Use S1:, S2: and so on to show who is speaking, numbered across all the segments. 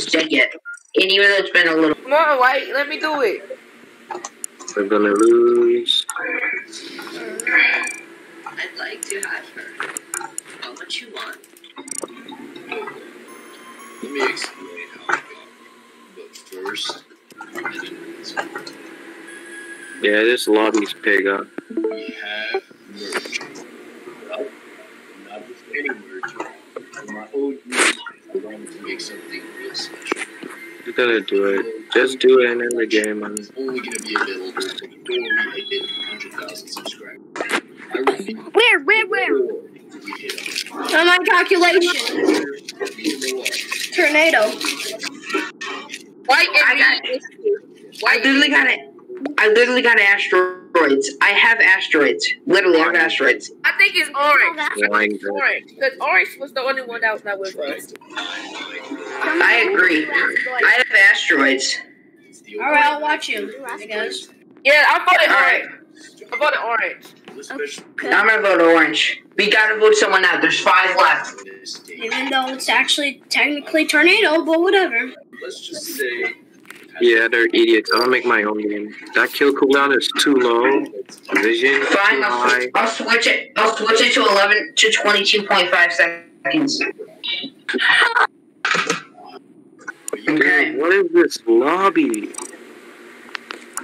S1: anyone's dead yet. And even though it's been a little.
S2: Come on, White. Let me do it.
S3: We're gonna lose.
S4: I'd like to have her. How much you want?
S5: Let me explain how it got. But first,
S3: Yeah, this lobby's pig up.
S5: we have merch. Well, not just any merch. My old use, I wanted to make something real special.
S3: You're gonna do it. Just do it and end the game. And
S5: It's only going to be available before we hit 100,000 subscribers.
S6: Where, where, where?
S5: before
S6: On my calculation.
S5: 100,000. We know what.
S6: Tornado.
S2: White
S1: I
S2: and
S1: got
S2: me.
S1: I literally got it. I literally got asteroids. I have asteroids. Literally, I have asteroids.
S2: I think it's orange. I think orange. Because orange was the only one that was not with us.
S1: I agree. I have asteroids.
S6: Alright, I'll watch you, I guess.
S2: Yeah, I voted
S1: Alright,
S2: orange. I voted orange.
S5: The special
S1: I'm gonna vote orange. We gotta vote someone out. There's five left.
S5: for this day.
S6: Even though it's actually technically tornado, but whatever.
S5: Let's just say.
S3: Yeah, they're idiots. I'm gonna make my own game. That kill cooldown is too low. Vision
S1: Fine,
S3: too
S1: I'll,
S3: high.
S1: I'll switch it. I'll switch it to 11 to 22.5 seconds. Okay.
S3: Dude, what is this lobby?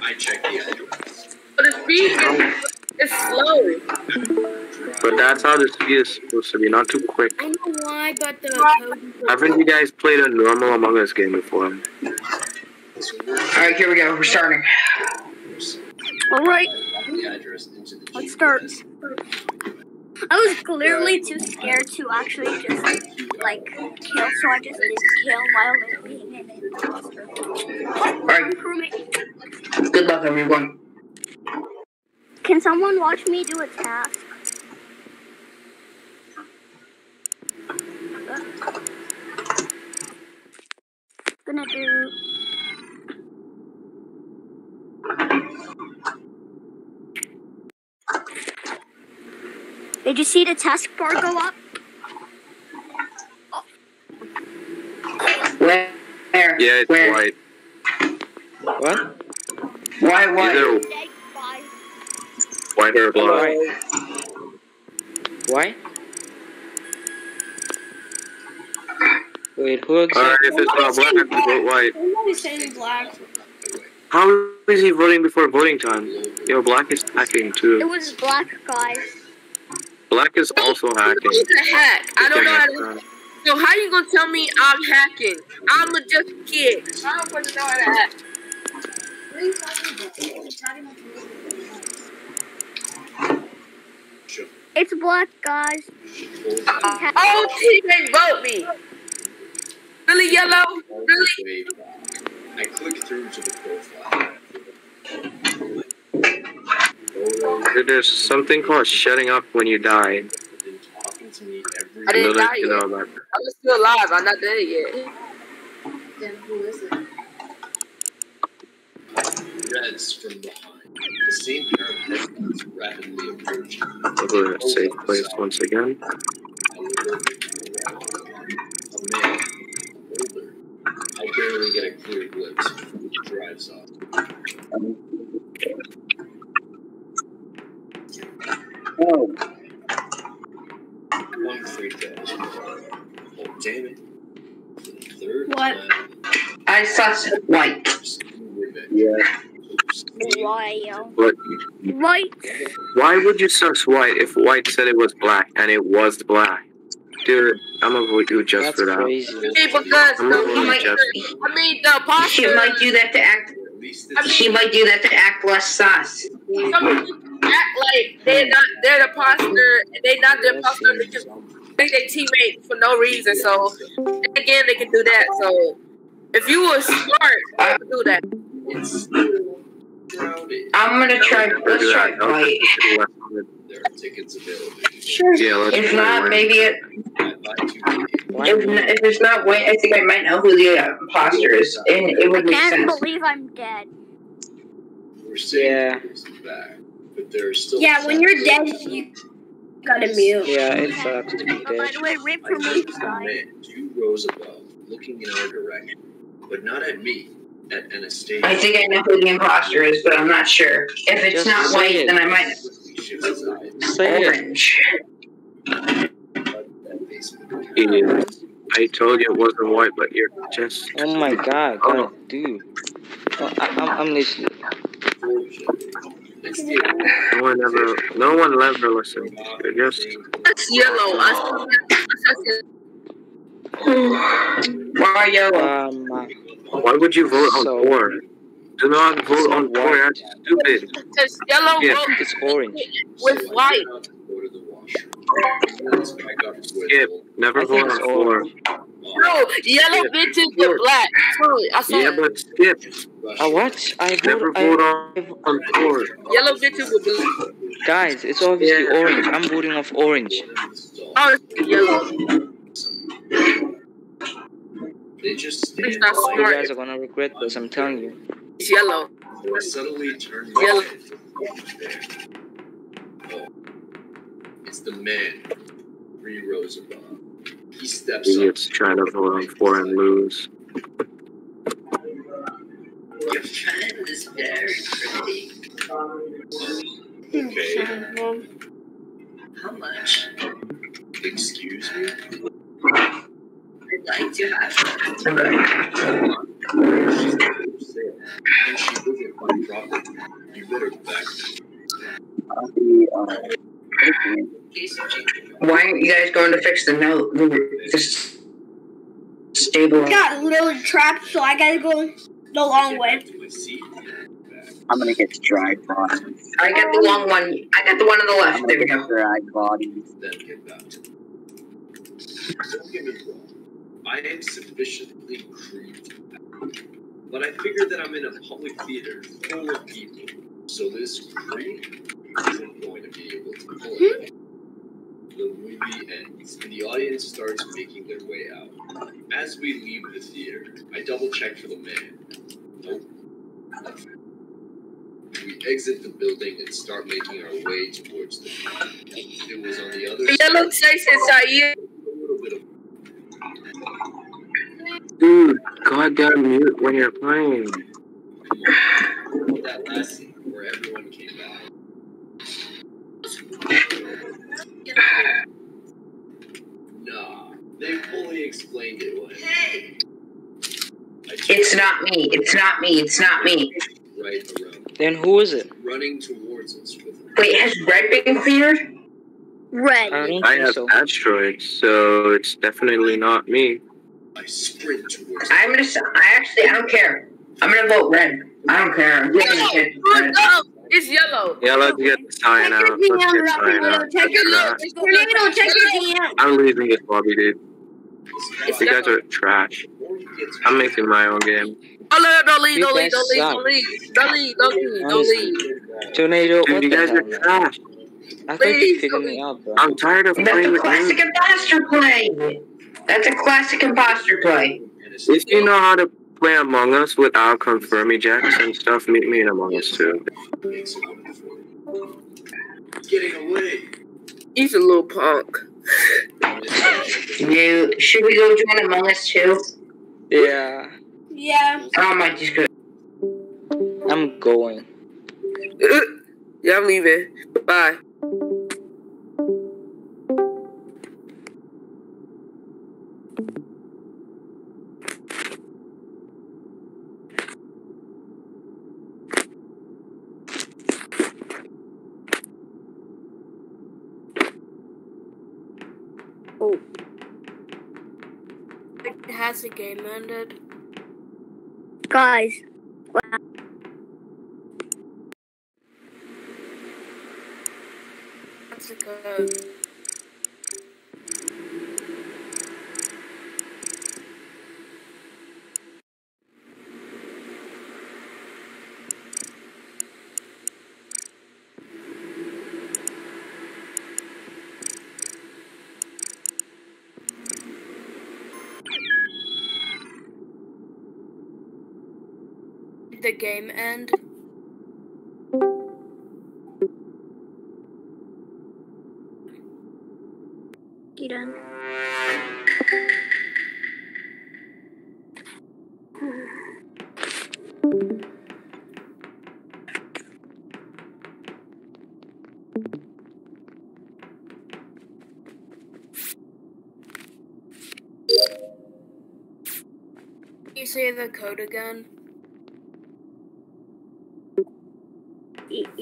S5: I checked the address.
S2: But the speed is it's slow.
S3: But that's how the speed is supposed to be, not too quick.
S6: I don't know why, but the
S3: Haven't you guys played a normal Among Us game before?
S1: Alright, here we go. We're starting.
S6: Alright,
S5: The address into the
S6: Let's start. I was clearly too scared to actually just like kill, so I just did kill while it being in imposter.
S1: Alright, good luck, everyone.
S6: Can someone watch me do a task? Gonna do. Did you see the task bar go up?
S1: Where? Where?
S3: Yeah, it's
S1: Where?
S3: white.
S7: What?
S1: Why? Why?
S3: Either white or black.
S7: Why? Why? Wait, who
S3: Alright, if it's not black, then vote white.
S6: Somebody's saying black.
S3: How is he voting before voting time? Yo, black is hacking too.
S6: It was black, guys.
S3: Black is also hacking.
S2: It's a hack. I don't know how to. So how you gonna tell me I'm hacking? I'm a just kid. I don't fucking know how to hack.
S5: Sure.
S6: It's black, guys.
S5: Oh, she told that
S2: Oh, he didn't vote me. Really yellow? Really?
S5: the way back. I clicked through to the profile.
S3: Dude, There's something called shutting up when you die.
S5: Been talking to me every
S2: I didn't
S3: Little
S2: die
S3: you
S2: yet.
S3: know about that.
S2: I'm still alive. I'm not dead yet.
S4: Then who is it?
S5: Reds from behind. The same pair of headphones rapidly approaching.
S3: I'll go to a safe place once again.
S5: I look over to the right. A man, older. I barely get a clear glimpse before he drives off. One freak that is Oh, damn it. Third
S6: What?
S1: I sus white.
S3: Yeah.
S6: Why?
S3: But
S6: White.
S3: why would you sus white if white said it was black and it was black? Dude, I'm gonna vote you just
S7: That's
S3: for that.
S7: crazy.
S2: See, because
S3: I'm
S2: the,
S3: gonna vote you
S1: might-
S3: just.
S2: I mean the
S1: She
S2: imposter.
S1: might do that to act.
S5: At least
S2: I
S5: it's
S1: She might do that to act less sus.
S2: Some people act like they're not they're the imposter and they not the imposter. They just think they teammate for no reason. So again, they can do that. So if you were smart, you would do that.
S5: it's.
S1: I'm gonna try. Let's try
S3: that. I'll
S1: white.
S3: just do less of it.
S5: There are tickets available.
S6: Sure.
S3: Yeah,
S1: If not,
S3: white.
S1: maybe it.
S5: I buy two tickets.
S1: If, n- if it's not white, I think I might know who the uh, imposter is, and it
S6: I
S1: would make
S6: can't
S1: sense.
S6: believe I'm dead.
S5: We're saying
S7: Yeah.
S5: back, but there are still.
S6: Yeah, when you're dead, you gotta mute.
S7: Yeah, it sucks to be
S6: Oh, by the way, rip
S5: I
S6: for me,
S5: noticed a
S6: guys.
S5: man two above looking in our direction, but not at me, at Anastasia.
S1: I think I know who the imposter is, but I'm not sure. If it's
S7: Just
S1: not white,
S7: it.
S1: then I might
S5: Quickly shifts his eyes
S7: Say it.
S1: orange.
S5: to that basement.
S3: Idiot. I told you it wasn't white, but you're just.
S7: Oh my god, god, dude. Oh, I, I'm, I'm listening.
S3: No one ever. No one ever listens. They're just.
S2: That's yellow. I said-
S1: Why yellow?
S7: Um, uh,
S3: Why would you vote on four? Do not vote on four. That's stupid.
S2: Because yellow
S3: Yeah.
S2: wrote
S7: it's orange.
S2: with white.
S5: Go to the washroom. Let's back up to where
S3: Skip. Never
S7: I
S3: vote
S7: think
S3: on
S7: it's
S3: four.
S2: No, yellow
S3: Yeah.
S2: bitches with black. Sorry, I saw
S3: Yeah,
S2: it.
S3: but skip.
S7: Uh, what? I
S3: Never
S7: vote,
S3: vote
S7: I,
S3: on, on four.
S2: Yellow bitches with blue.
S7: guys, it's obviously
S3: Yeah.
S7: orange. I'm voting off orange.
S2: Oh, it's yellow.
S5: They just
S2: It's
S5: stand
S2: not
S7: You guys are gonna regret this, I'm telling you.
S2: It's yellow.
S5: or suddenly turn
S2: Yellow.
S5: Oh, it's the man, three rows above. He steps up.
S3: Idiots trying to vote on four and lose.
S4: Your friend is very pretty.
S5: Okay,
S4: How much?
S5: excuse me.
S4: I'd like to have her.
S5: She's not for sale, and she doesn't find profit. You better back.
S4: Case of chicken.
S1: Why aren't you guys going to fix the note? This stable.
S6: got literally trapped, so I gotta go the long way.
S5: To a seat.
S8: I'm gonna get dried bodies.
S1: I got the long one. I got the one on the left.
S8: I'm
S1: left.
S8: gonna
S1: There we
S8: get
S1: go.
S8: dried bodies.
S5: then get back. Don't get me wrong, I am sufficiently creeped out. But I figure that I'm in a public theater full of people, so this creep isn't going to be able to pull it. The movie ends, and the audience starts making their way out. As we leave the theater, I double check for the man. Nope. We exit the building and start making our way towards the It was on the other
S2: Yellow
S5: side.
S2: Jason Saeed.
S5: A little bit of
S3: Dude, goddamn mute when you're playing.
S5: that last scene where everyone came back. Nah, they fully explained it was.
S4: Hey,
S1: It's not me. It's not me. It's not me.
S5: right around,
S7: Then who is it?
S5: running towards us with
S1: Wait, has Red been cleared?
S6: Red.
S7: I
S3: I have
S7: so.
S3: asteroids, so it's definitely not me.
S5: I sprint towards
S1: I'm gonna. I actually. I don't care. I'm gonna vote Red. I don't care. I'm giving a chance to Red.
S2: No, it's yellow.
S3: Yeah, let's get the sign
S6: Check
S3: out.
S6: your
S3: Let's
S6: DM,
S3: get
S6: Rocky
S3: sign
S6: Tornado.
S3: out.
S6: Check your
S3: That's trash.
S6: Tornado, check your DM.
S3: I'm leaving this lobby, dude.
S2: It's
S3: You guys
S2: yellow.
S3: are trash.
S5: Before he gets
S3: I'm making my own game.
S2: Oh no, no, don't leave,
S7: You
S2: don't leave,
S7: guys
S2: don't leave,
S7: suck.
S2: don't leave, don't leave, don't leave, don't leave.
S7: Tornado, what
S3: Dude, you
S7: the
S3: guys
S7: hell,
S3: are
S7: man?
S3: trash.
S7: I thought you
S2: Please,
S7: figured
S2: don't
S7: me out, bro.
S3: I'm tired of
S1: That's
S3: playing
S1: a
S3: with
S1: classic
S3: you.
S1: imposter play. That's a classic imposter play.
S3: If you know how to play Among Us without confirming jacks and stuff, meet me in Among Us too.
S5: makes it wonderful. Getting away.
S2: He's a little punk.
S1: You should we go join Among Us too?
S7: Yeah,
S6: Yeah.
S1: Oh, I might just go.
S7: I'm going.
S2: Uh, yeah, I'm leaving. Bye.
S9: Has the game ended?
S6: Guys,
S9: That's a good. the game end?
S10: Kiran. You say the code again?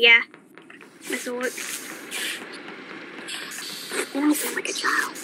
S11: Yeah. This will work. Don't sound like a child.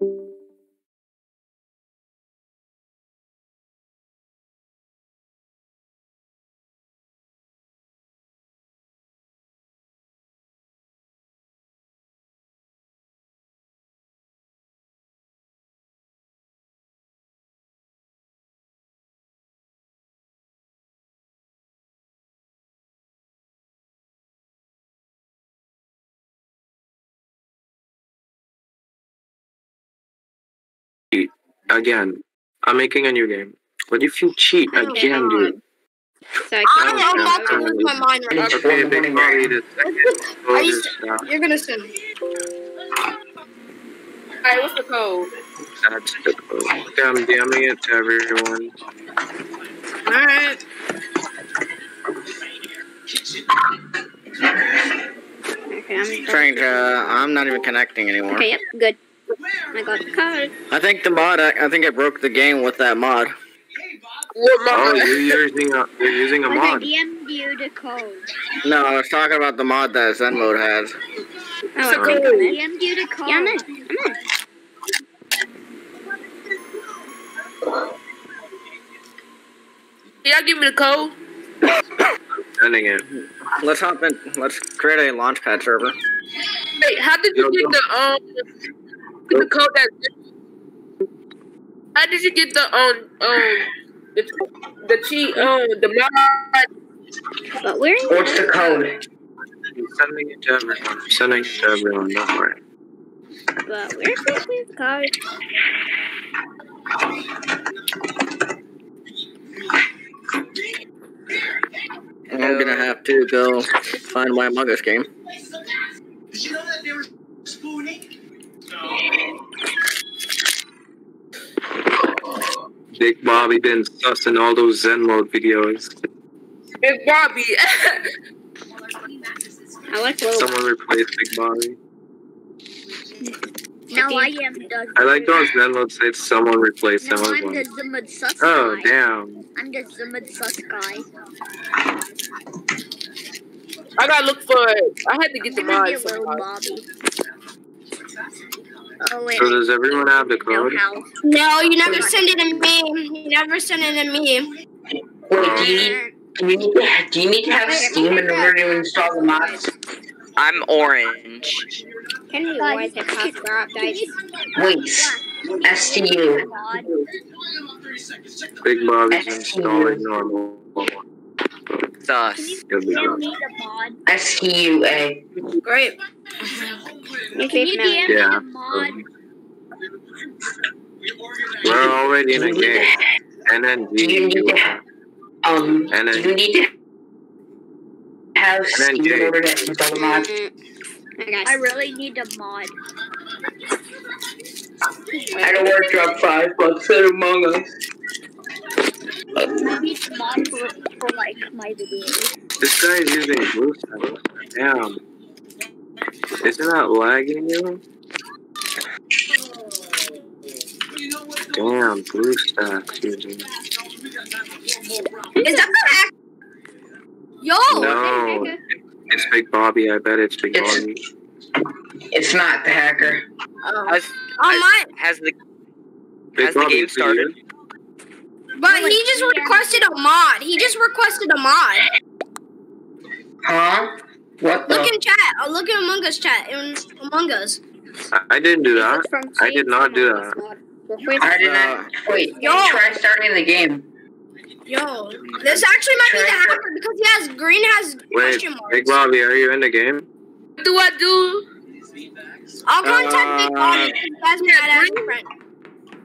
S3: you Again, I'm making a new game. What if you cheat
S11: Okay.
S3: again, dude?
S11: So I
S3: Oh,
S11: can
S12: I'm
S3: yeah.
S12: about to lose my mind right now.
S3: Okay, big Bobby, the.
S12: Are you
S3: Close this down.
S12: You're gonna send me.
S2: Alright, what's the code?
S3: That's the code. Okay, I'm DMing it to everyone.
S12: Alright.
S11: okay, I'm
S13: Frank, uh, I'm not even connecting anymore.
S11: Okay, yep, good. I got the code.
S13: I think the mod, I, I think I broke the game with that mod.
S2: What mod?
S3: Oh, you're using a you're using a
S6: I
S3: mod.
S6: DM'd you the code.
S13: No, I was talking about the mod that Zen mode has.
S11: Oh,
S2: So
S11: I think
S2: cool.
S11: I'm in.
S6: DM'd you the code.
S11: Yeah, I'm in. I'm in.
S2: Can y'all give me the code?
S3: Sending it.
S13: Let's hop in. Let's create a launchpad server.
S2: Wait, how did you get the um the code that how did you get the um um the, the cheat um the mod
S11: But where is
S1: What's the code?
S3: I'm sending it to everyone. I'm sending it to everyone. Don't worry.
S11: But where's this weird code?
S13: I'm gonna have to go find my Among Us game.
S14: Did you know that they were spooning?
S3: Big Bobby been sussing all those Zen mode videos.
S2: Big Bobby.
S11: I like little.
S3: Someone replace Big Bobby.
S6: Now I am the.
S3: I like those Zen mode sites. Someone replace
S6: No,
S3: them.
S6: I'm the Zumud Sus
S3: Oh damn!
S6: I'm the Zumud Sus guy.
S2: I gotta look for it. I had to get the
S6: I'm gonna be
S2: mod.
S6: little. Bobby. Oh wait.
S3: So does everyone have the code?
S12: No, you never send it to me. You never send it to me.
S1: Wait, do you, do you need to, do you need to have Steam in order to install the mods?
S15: I'm orange.
S11: Can you always have software updates?
S1: Wait, STU.
S6: God.
S3: Big Bobby's installing normal.
S15: Sus.
S3: Good
S6: Give
S3: job.
S6: me the mod.
S1: STUA.
S12: Great.
S11: You
S6: Can you
S11: keep
S6: DM me
S3: Yeah.
S6: the mod?
S3: We're already in a game. And then
S1: Do you need to have, um,
S3: And then
S1: you need to have
S3: And then
S1: Steam in order to install the mods?
S11: I
S6: I really need a mod.
S1: I don't want to drop five bucks at Among Us.
S6: I need a mod for, for like my videos.
S3: this guy's using blue stuff. Damn. Isn't that lagging you? Damn, BlueStacks. using-
S12: Is that the hack? Yo!
S3: No, it's Big Bobby. I bet it's Big
S1: It's-
S3: Bobby.
S1: It's not the hacker. Oh.
S15: Has,
S12: Oh my!
S15: has the
S3: Big
S15: has the game
S3: for you.
S15: started?
S12: But he just requested a mod. He just requested a mod.
S1: Huh? What
S12: Look
S1: the?
S12: in chat. Uh, look in Among Us chat. In Among Us.
S3: I, I didn't do that. I did not do that.
S1: I did not. Wait,
S12: Yo.
S1: try starting the game.
S12: Yo, this actually might be the
S1: Try-
S12: hacker because he has green has
S3: Wait,
S12: question marks.
S3: Big Bobby, are you in the game?
S2: What do I do?
S12: I'll contact Big Bobby
S13: Uh,
S12: because he has me add as friend.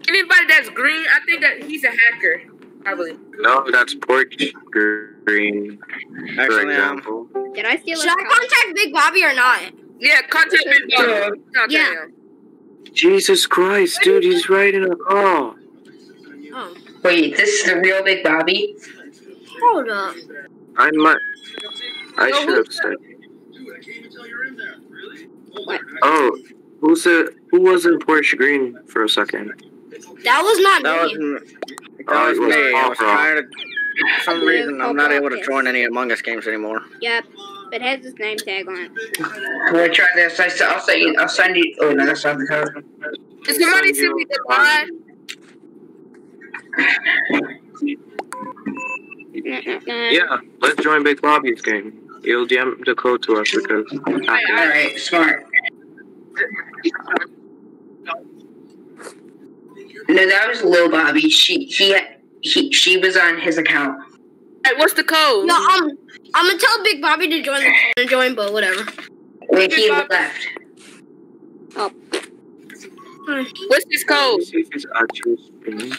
S2: Anybody that's green, I think that he's a hacker. Probably.
S3: No, that's Porch Green, for
S13: Actually, um,
S3: example.
S11: Did I steal
S12: Should I contact Big Bobby or not?
S2: Yeah, contact Big Bobby. Contact
S11: Yeah.
S3: Jesus Christ, dude, he's right in a call.
S12: Oh,
S1: Wait, this is the real Big Bobby?
S12: hold up.
S3: I might. I
S2: No,
S3: should
S2: who-
S3: have said. You're in there. Really? Oh, who's the who was in Porsche Green for a second?
S12: That was not
S13: That was,
S12: me.
S13: m- that
S3: Oh,
S13: was me. I was trying to. For some
S11: Yeah,
S13: reason, I'm not able to join any Among Us games anymore.
S11: Yep. It has his name tag on it.
S1: We'll try this. I, I'll send you. I'll send you. Oh no, that's not the code.
S2: Did somebody send me the mod?
S3: Yeah, let's join Big Bobby's game. He'll DM the code to us because.
S1: All right, smart. No, that was Lil Bobby. She he he she was on his account.
S2: Hey, what's the code?
S12: No, um, I'm gonna tell Big Bobby to join the call and join, but whatever.
S1: Wait, he left. Oh.
S2: What's this code?
S3: See if it's actually spinning.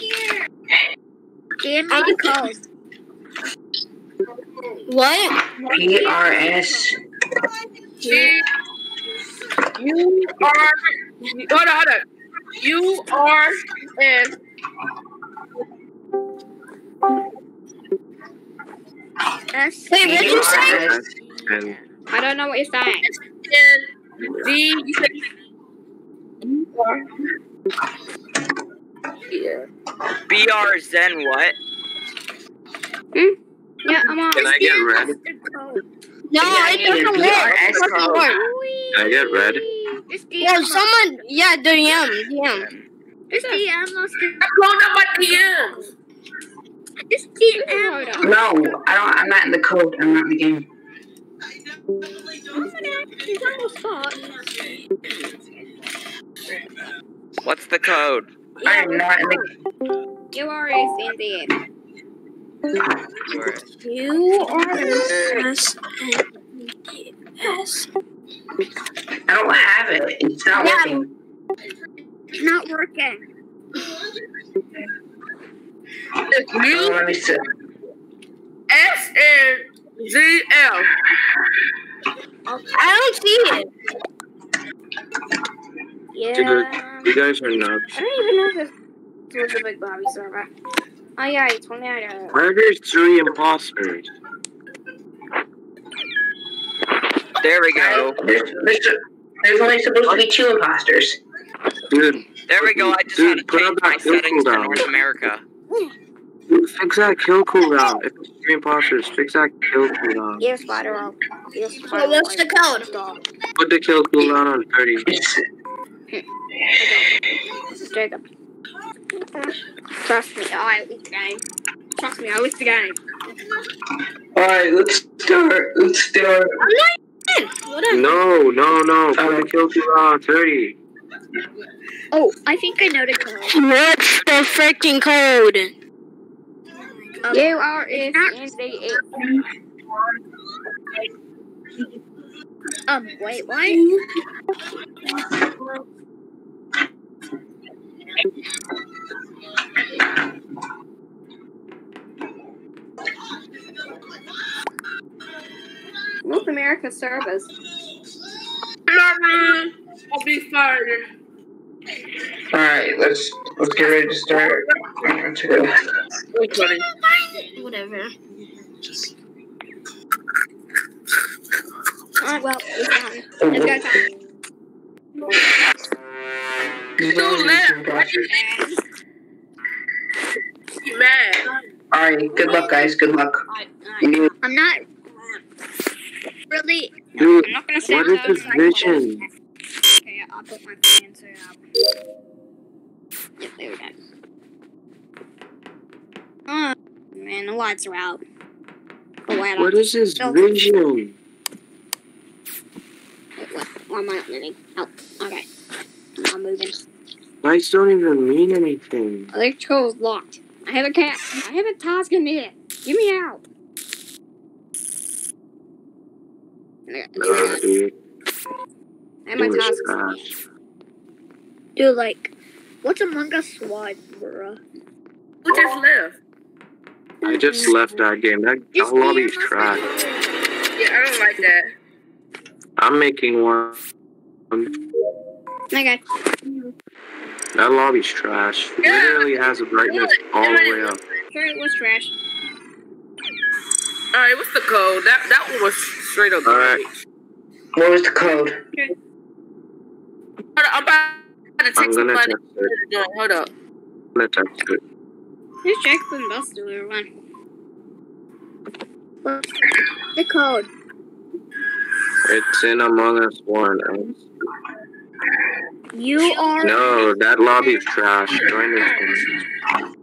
S11: Give me the code.
S12: What?
S1: B R S.
S2: G U R. Hold on, hold on. U R N.
S11: S.
S12: Wait, what did you say?
S11: I don't know what you're saying.
S2: N D. You said U R. Yeah.
S15: BR Zen what? Hmm?
S11: Yeah, I'm on.
S3: can I get red?
S12: No, it
S1: I need a
S12: doesn't work. It doesn't work.
S3: Can I get red?
S11: Just
S12: Yo,
S11: DM.
S12: someone, yeah, DM, DM.
S11: Just DM us.
S2: I'm blowing up my DMs.
S11: Just DM.
S1: No, I don't. I'm not in the code. I'm not in the game.
S11: He's on the spot.
S15: What's the code?
S1: I am not in the.
S11: You are a Sandy.
S15: Where-
S12: U R S S.
S1: I don't have it. It's not
S12: Yeah.
S1: working.
S11: It's not working.
S2: It's
S1: Oh, let me see.
S2: S N Z L.
S12: I don't see it.
S11: Yeah.
S3: You guys are nuts.
S11: I don't even know if this was a Big Bobby server. Oh yeah, he told me I to.
S3: Why are there three imposters?
S15: There we go.
S1: There's, there's, there's only supposed to be two imposters.
S3: Dude,
S15: There we go. I just
S3: Dude,
S15: had to change my
S3: kill
S15: settings to
S3: cooldown.
S15: North America.
S3: dude, fix that kill cooldown. If it's three imposters, fix that kill cooldown.
S11: Yeah, Spider Rock. Yeah,
S12: So
S11: Spider
S12: what's the code?
S11: Dog.
S3: Put the kill cooldown on 30.
S1: It's,
S11: Jacob. Trust me, I leaked the game. Trust me, I leaked the game.
S1: all right, let's start. Let's start.
S12: Whatever.
S3: No, no, no. Put the kill cooldown on 30.
S11: Oh, I think I know the code.
S12: What's the freaking code?
S11: You are in Sandy. Um, wait, what? North America service.
S2: I'll be fired.
S1: All right, let's let's get ready to start.
S12: Whatever.
S11: Alright, well, it's fine. Let's go time.
S2: Too late. Be.
S1: All right. Good luck, guys. Good luck.
S6: I'm not really.
S3: Dude,
S6: I'm not gonna say
S3: what this vision?
S6: Okay, I'll put my fan so. Yep, there we go. Oh, man, the lights are out. Oh, wait,
S3: What is this
S6: No.
S3: vision?
S6: Wait, what? Why am I not moving? Oh, okay. I'm not moving.
S3: Lights don't even mean anything.
S6: Electrical is locked. I have a cat. I have a task in here. Get me out.
S3: God, dude.
S6: I'm my
S3: English
S6: task. Dude, like, what's Among Us SWAT, bruh?
S2: Who just left?
S3: I just mm-hmm. left that game. That,
S6: Just
S3: that lobby's
S6: me
S3: trash.
S2: Yeah, I don't like that.
S3: I'm making one.
S6: Okay.
S3: That lobby's trash. Literally has a brightness all the way up.
S6: Sure, it was trash.
S2: All right, what's the code? That that one was straight up.
S3: All right.
S1: What was the code?
S2: Hold on, I'm about to
S3: I'm
S2: text
S3: gonna
S2: somebody.
S3: text it.
S2: Hold up.
S3: I'm gonna text it.
S6: Here's Jackson Buster, everyone. The code.
S3: It's in Among Us One.
S6: You are.
S3: No, that lobby's trash. Join this one.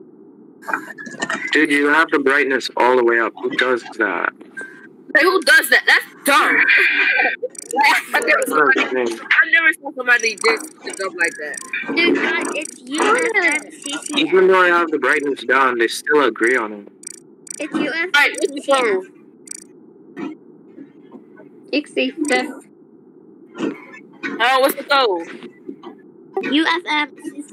S3: Dude, you have the brightness all the way up. Who does that?
S2: Hey, who does that? That's dumb. I never, saw somebody,
S3: I'm
S2: never saw somebody did stuff like that.
S6: Dude, guys, it's USFCC.
S3: Even though I have the brightness down, they still agree on it.
S6: It's
S2: Right, what's the code?
S6: USFCC.
S2: Oh, what's the code?
S6: USFCC.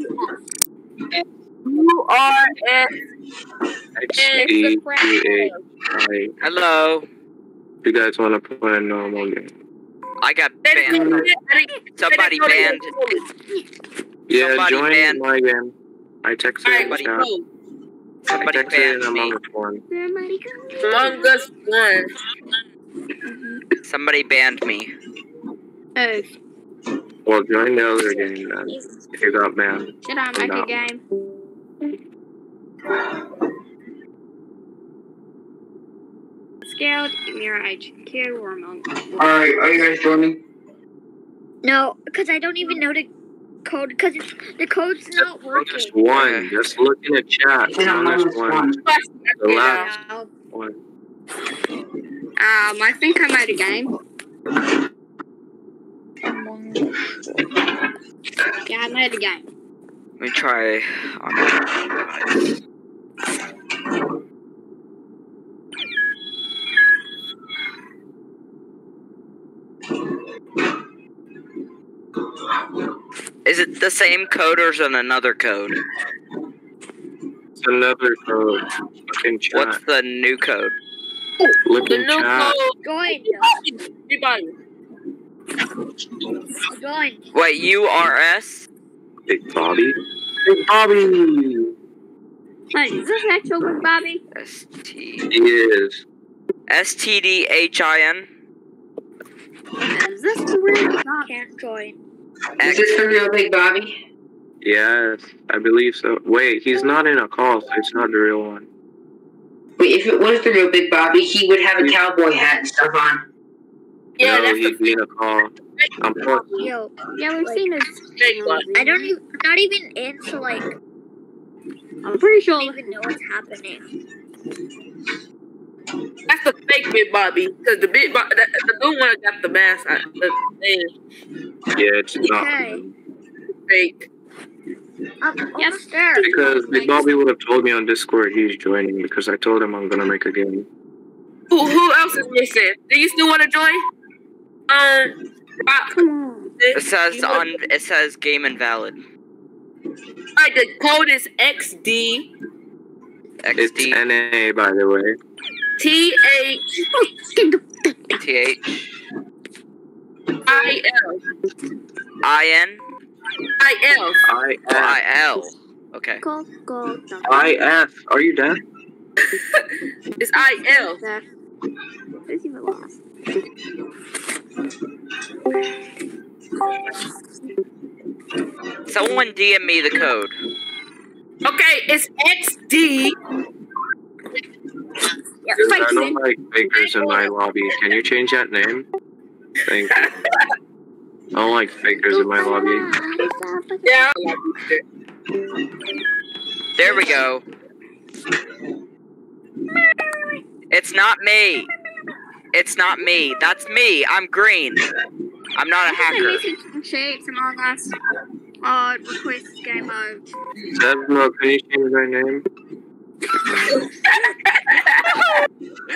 S2: U R S.
S3: X D U A I.
S15: Hello.
S3: You guys want to play a normal game.
S15: I got banned. Somebody banned.
S3: Yeah,
S15: Somebody
S3: join
S15: banned-
S3: my game. I texted
S2: Alright,
S3: in
S2: what's
S3: the
S2: the
S3: I
S15: Somebody
S3: texted
S15: banned me.
S3: Among Us One.
S2: Among Us one.
S15: Somebody banned me.
S6: Oh,
S3: Well, join the other game then. If you got banned.
S6: should I make a game? Scout, Mirage, Kid, or Among Us.
S1: All right. Are you guys joining?
S6: No, because I don't even know the code. Because the code's not working.
S3: Just one. Just look in the chat.
S1: It's in Among One.
S3: The last
S6: Yeah.
S3: one.
S6: Um, I think I made a game. Yeah, I made a game.
S15: Let me try on my device. Is it the same code or is it another code?
S3: It's another code. Chat.
S15: What's the new code?
S3: Look
S2: The
S3: in
S2: new
S3: chat.
S2: code.
S6: Join.
S2: Everybody.
S6: Join.
S15: Wait, URS?
S3: Big Bobby. Big Bobby.
S6: Wait, is this actual Big Bobby?
S15: ST.
S3: He is.
S15: STDHIN?
S6: Is this the real Bobby? Can't join.
S1: Is this the real Big Bobby?
S3: Yes, I believe so. Wait, he's not in a call, so it's not the real one.
S1: Wait, if it was the real Big Bobby, he would have a cowboy hat and stuff on.
S2: Yeah,
S3: no,
S2: that's
S3: he'd be in a call. I'm plus.
S6: Yo, yeah, we've seen this.
S2: Fake one.
S6: I don't even, not even into like. I'm pretty sure I don't even know what's happening.
S2: That's the fake Big Bobby. Because the Big Bobby, the, the new one got the mask. on. The thing.
S3: Yeah, it's not.
S6: Okay.
S2: Fake.
S6: I'm yes, there.
S3: Because Big Bobby would have told me on Discord he's joining because I told him I'm gonna make a game.
S2: Who, who else is missing? Do you still want to join? Um, uh,
S15: It says on it says game invalid.
S2: Alright, the code is XD
S3: It's
S15: XD
S3: NA, by the way.
S2: T H
S15: TH
S2: I L
S15: IN
S2: I L.
S3: I
S15: I L. Okay.
S6: Go, go,
S3: I F. Are you dead?
S2: It's I L.
S6: There. Even lost?
S15: Someone DM me the code.
S2: Okay, Okay, it's XD.
S6: Yeah,
S3: Dude, I don't
S6: it.
S3: like fakers in my lobby. Can you change that name? Thank you. I don't like fakers in my lobby.
S2: Yeah.
S15: There we go. It's not me. It's not me. That's me. I'm green. I'm not a hacker.
S6: Missing shapes among us. Uh, request game mode.
S3: Zebno, can you change my name?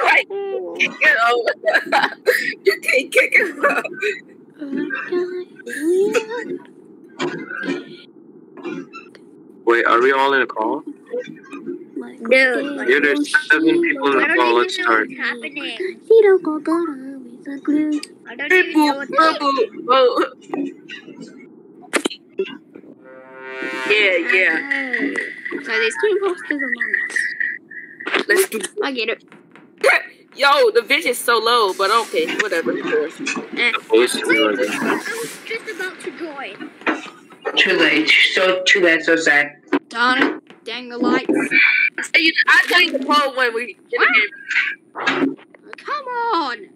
S2: Like, kick it over. you can't kick it over.
S3: Wait, are we all in a call?
S6: Dude,
S3: Yeah, there's seven people in
S6: I
S3: the
S6: don't
S3: call.
S6: even
S3: Let's
S6: know
S3: start.
S6: what's happening. I
S2: Yeah, yeah.
S11: So there's two imposters among us.
S2: Let's do
S11: I get it.
S2: Yo, the vision's so low, but okay, whatever.
S3: Supposed to be like.
S6: I was just about to join.
S1: Too late. So too bad. So sad.
S11: Darn it. Dang the lights.
S2: I tell you the poll when we get the game.
S11: Come on.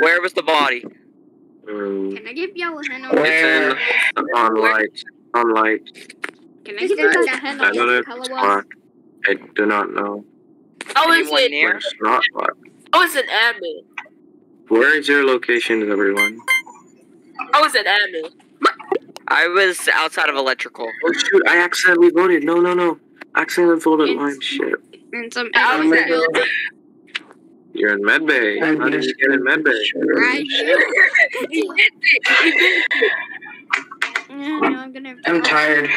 S15: Where was the body?
S3: Um,
S11: Can I give y'all a hand
S3: it's in on light. On light.
S11: Can I give y'all a hand
S3: I
S11: on
S3: don't know
S11: what
S3: if
S11: color
S3: it's
S11: was?
S3: black. I do not know.
S2: Oh, is
S15: Anyone
S2: it?
S15: near?
S3: It's not black.
S2: Oh, it's an admin.
S3: Where is your location, everyone?
S2: Oh, it's an admin.
S15: I was outside of electrical.
S3: Oh shoot! I accidentally voted. No, no, no. Accidentally voted lime. Shit.
S11: And some
S2: I was at
S1: Oh
S3: You're in medbay. How did you get in medbay?
S11: right here.
S2: He did it. He did it.
S11: Yeah, no, I'm gonna.
S1: I'm tired.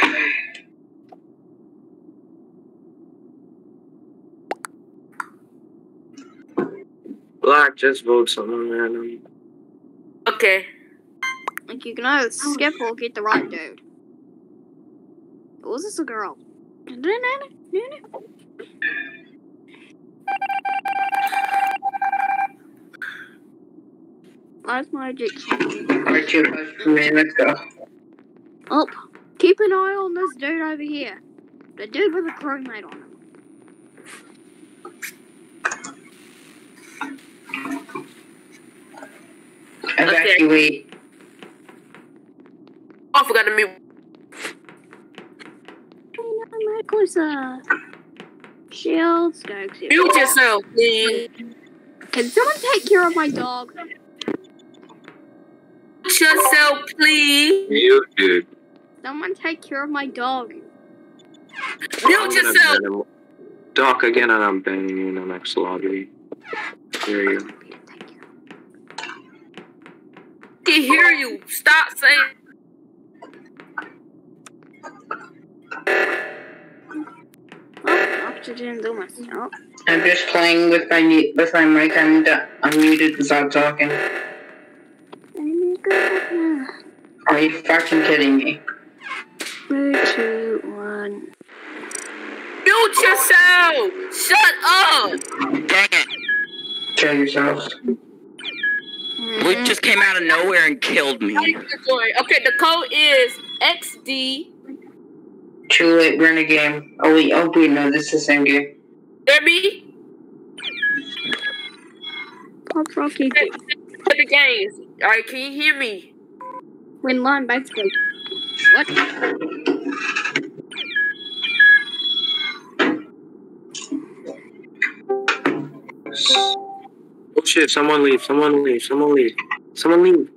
S3: Black, just vote someone random.
S2: Okay.
S11: Like you can either skip or get the right dude. Was this a girl? Where's my jinx?
S1: Alright, you. Man, let's go.
S11: Oh, keep an eye on this dude over here. The dude with a crewmate on him.
S1: Evacuate.
S2: Oh, I forgot to mute.
S11: I'm closer. Shields, go.
S2: Mute yourself, please.
S11: Can someone take care of my dog?
S2: Mute yourself, please.
S3: You, dude.
S11: Someone take care of my dog.
S2: Mute yourself.
S3: ban. Doc again, and I'm banging you in the next lobby. Here you.
S2: I can hear you. Stop saying.
S11: Oxygen, do my.
S1: I'm just playing with my mu- with my mic. I'm d- I'm uh, muted without talking. Are you fucking kidding me?
S11: Three, two, one.
S2: Mute yourself. Shut up.
S15: Dang it.
S1: Kill yourself.
S15: Luke just came out of nowhere and killed me.
S2: Okay, the code is XD.
S1: Too late. We're in a game. Oh wait. Oh wait. No, this is the same game.
S2: Hear me?
S11: Pop Rocky.
S2: Hey, The games. All right, can you hear me?
S11: Win line, basically. What?
S3: Oh shit! Someone leave! Someone leave! Someone leave! Someone leave!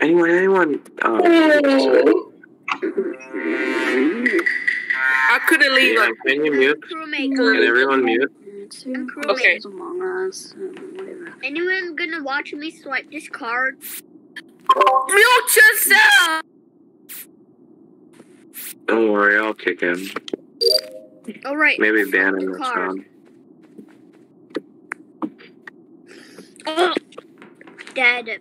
S3: Anyone! Anyone! Oh,
S1: Oh.
S2: I couldn't leave.
S3: yeah, can you mute? Can everyone mute?
S11: Two
S2: Okay.
S11: crewmates among us. um, Whatever.
S6: Anyone gonna watch me swipe this card?
S2: Mute yourself.
S3: Don't worry, I'll kick him.
S6: All right.
S3: Maybe ban him
S6: the
S3: next round.
S6: Oh, dead.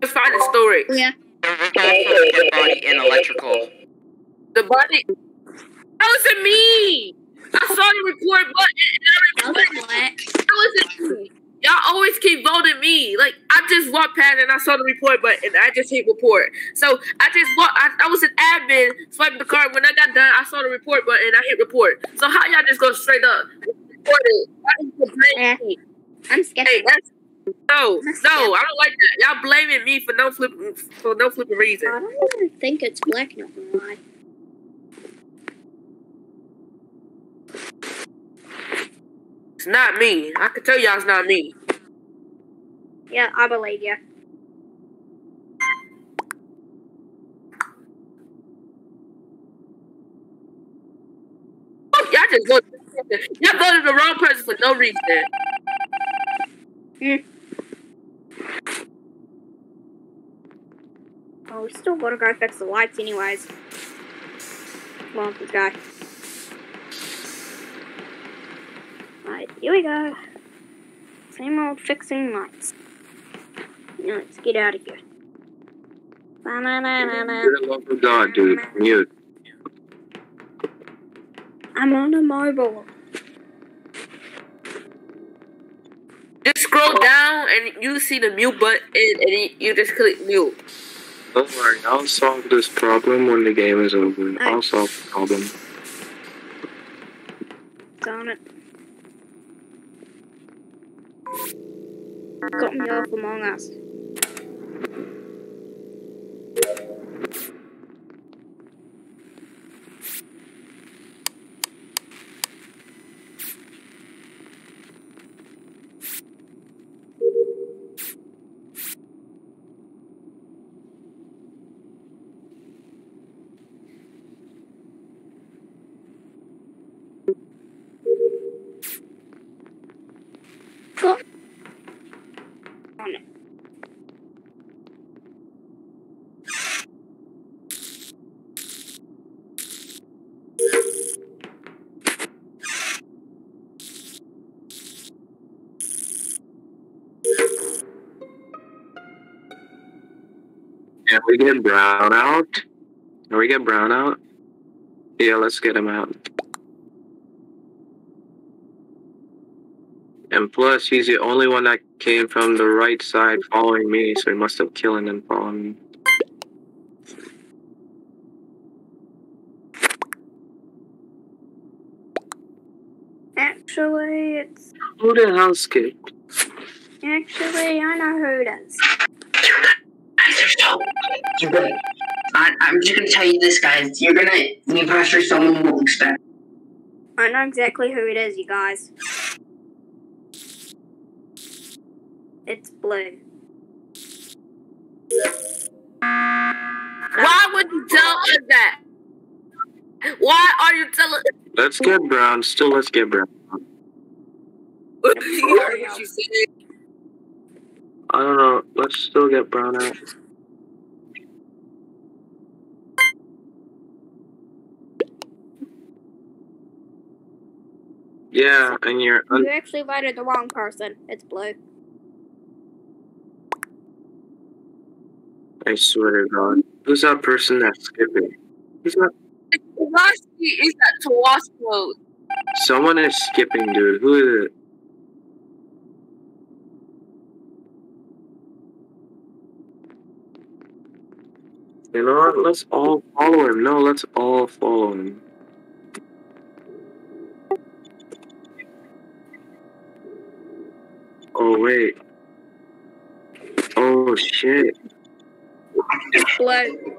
S2: Let's find the story.
S6: Yeah.
S15: Dead body in electrical.
S2: The body. That wasn't me. I saw the record button and I
S6: That was what?
S2: That wasn't me. Y'all y'all always keep voting me. Like I just walked past and I saw the report button and I just hit report. So I just walked. I, I was an admin swiping the card. When I got done, I saw the report button and I hit report. So how y'all just go straight up? Report it. Why do you blame eh, me?
S11: I'm skeptical.
S2: Hey, that's no, no, I don't like that. Y'all blaming me for no flip for no flipping reason.
S11: I don't even think it's black, not gonna lie.
S2: It's not me. I can tell y'all it's not me.
S11: Yeah, I believe you.
S2: Y'all just voted. Y'all voted the wrong person for no reason. Hmm.
S11: Oh, we still gotta go fix the lights anyways. Well, this guy. Alright, here we go. Same old fixing lights. Now let's get out of here. Ba-na-na-na-na.
S3: For the love of God, dude. Mute.
S11: I'm on a mobile.
S2: Just scroll down and you see the mute button and you- you just click mute.
S3: Oh, Don't worry, I'll solve this problem when the game is over. I'll solve the problem.
S11: Darn it. Got me off Among Us.
S3: Can we get Brown out? Can we get Brown out? Yeah, let's get him out. Plus, he's the only one that came from the right side following me, so he must have killed and following me.
S11: Actually, it's
S3: Who the hell skipped?
S11: actually I know who it is.
S1: Guys are so. You're gonna. I, I'm just gonna tell you this, guys. You're gonna. The imposter is someone you won't expect.
S11: I know exactly who it is, you guys. It's blue.
S2: Why would you tell us that? Why are you telling?
S3: Let's get Brown. Still, let's get Brown.
S2: you heard what she said.
S3: I don't know. Let's still get Brown out. Yeah, and you're.
S11: You actually voted the wrong person. It's blue.
S3: I swear to God. Who's that person that's skipping? Who's that?
S2: Tawaski is that Tawasko.
S3: Someone is skipping, dude. Who is it? You know what? Let's all follow him. No, let's all follow him. Oh, wait. Oh, shit.
S11: It's blue.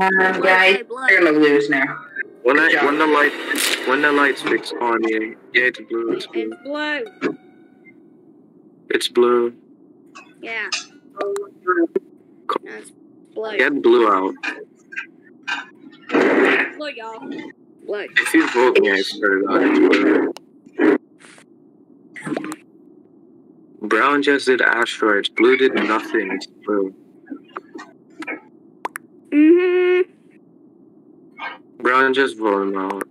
S1: Uh, guys, they're gonna lose now.
S3: When I when the light when the lights fix on, yeah, yeah, it's blue. It's blue.
S11: It's blue.
S3: It's blue.
S11: Yeah. No, it's blue.
S3: Get blue out.
S11: Blue, y'all. Blue.
S3: If you vote me, I swear to God, it's blue. Brown just did asteroids. Blue did nothing. It's blue.
S11: Mm-hmm.
S3: Brown just voted him out.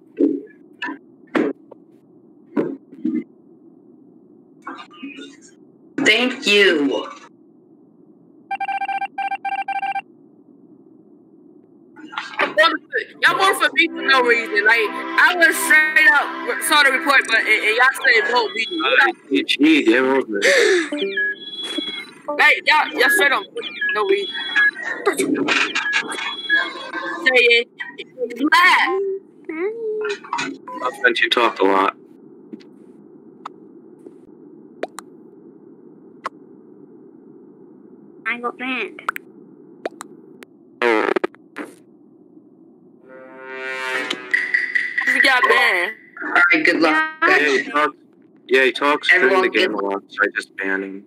S1: Thank you.
S2: Y'all voted for me for no reason. Like I was straight up saw the report, but and, and y'all said vote me.
S3: Uh, gee, game over.
S2: Like y'all, y'all straight up vote me for no reason. Say it. Black.
S3: Since you talked a lot.
S9: I got banned.
S2: You got banned.
S1: Alright, good luck,
S3: Yeah,
S1: guys.
S3: he talks. Yeah, he talks during the game a lot, so I just ban him.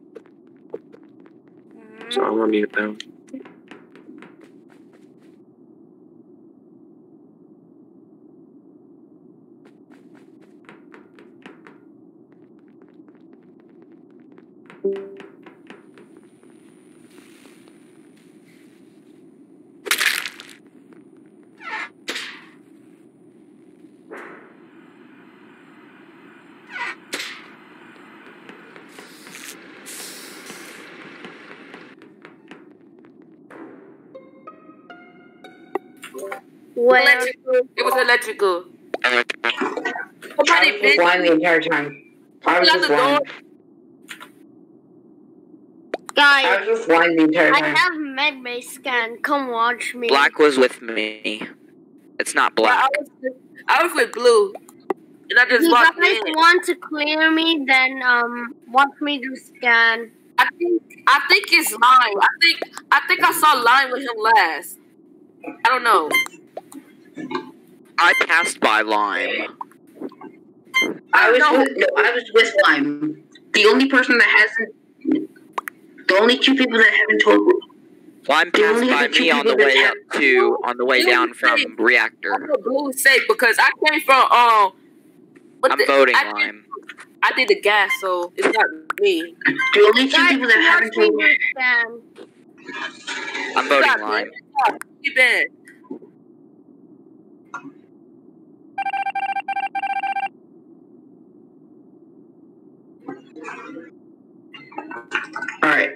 S3: So I'm gonna mute them.
S9: Well,
S2: Electrical. It was electrical.
S1: I was just
S2: bit
S1: blind the entire time. I was just
S2: the door.
S1: I
S9: guys,
S1: was just blind the entire
S9: I
S1: time.
S9: have medbay scan. Come watch me.
S15: Black was with me. It's not
S2: Yeah,
S15: black.
S2: I was, I was with blue, and I just
S9: you guys
S2: in.
S9: want to clear me, then um, watch me do scan.
S2: I think I think it's lime. I think I think I saw lime with him last. I don't know.
S15: I passed by Lime.
S1: I was
S2: No.
S1: with, no, I was with Lime. The only person that hasn't, the only two people that haven't told.
S15: Lime
S1: The
S15: passed by me on the way up to on the way
S2: You
S15: down from reactor.
S2: I know blue safe because I came from um. what
S15: I'm
S2: the-
S15: voting
S2: I, did-
S15: Lime.
S2: I did the gas, so it's not me.
S1: The only two people that haven't told.
S15: I'm voting Lime.
S2: man. You been.
S1: All right,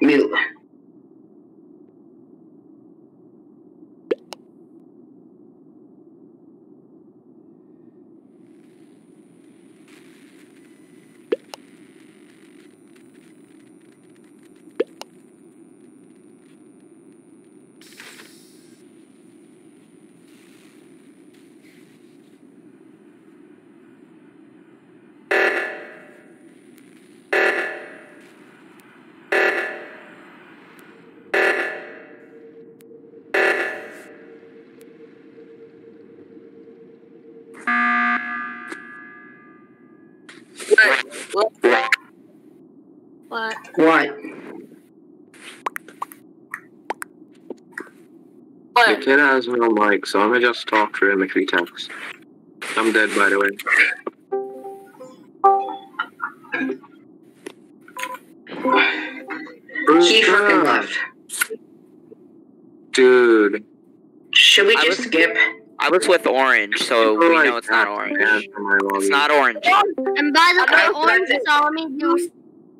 S1: mute.
S2: What? What?
S9: What?
S1: What?
S3: The
S2: What?
S3: kid has no mic, so I'm gonna just talk to him if he texts. I'm dead, by the way.
S1: He fucking left.
S3: Dude.
S1: Should we just
S15: was-
S1: skip?
S15: I was with Orange, so we know it's not Orange. Oh it's not Orange.
S9: Oh, and by the way, Orange
S2: but-
S9: saw me do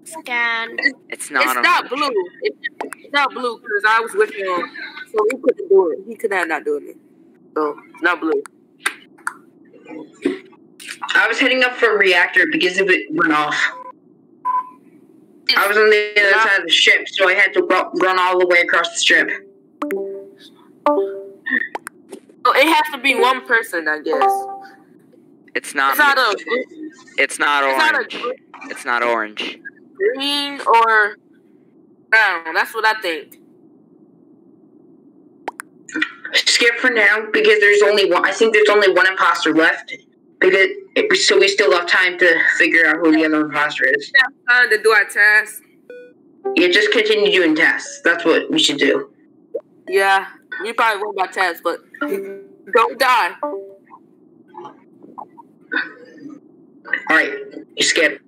S9: scan.
S15: It's not
S2: It's
S15: Orange.
S2: not blue. It's, it's not blue because I was with him, so he couldn't do it. He could not not doing it. So not blue.
S1: I was heading up from reactor because of it went off. I was on the other side of the ship, so I had to run all the way across the strip.
S2: So it has to be one person, I guess.
S15: It's not.
S2: It's not a
S15: It's not
S2: it's not
S15: Orange.
S2: a
S15: It's not Orange.
S2: green or brown. That's what I think.
S1: Skip for now because there's only one. I think there's only one imposter left. Because it, so we still have time to figure out who the other imposter is.
S2: Time to do our task.
S1: Yeah, just continue doing tasks. That's what we should do.
S2: Yeah, you probably won't by task, but don't die.
S1: All right, you skip.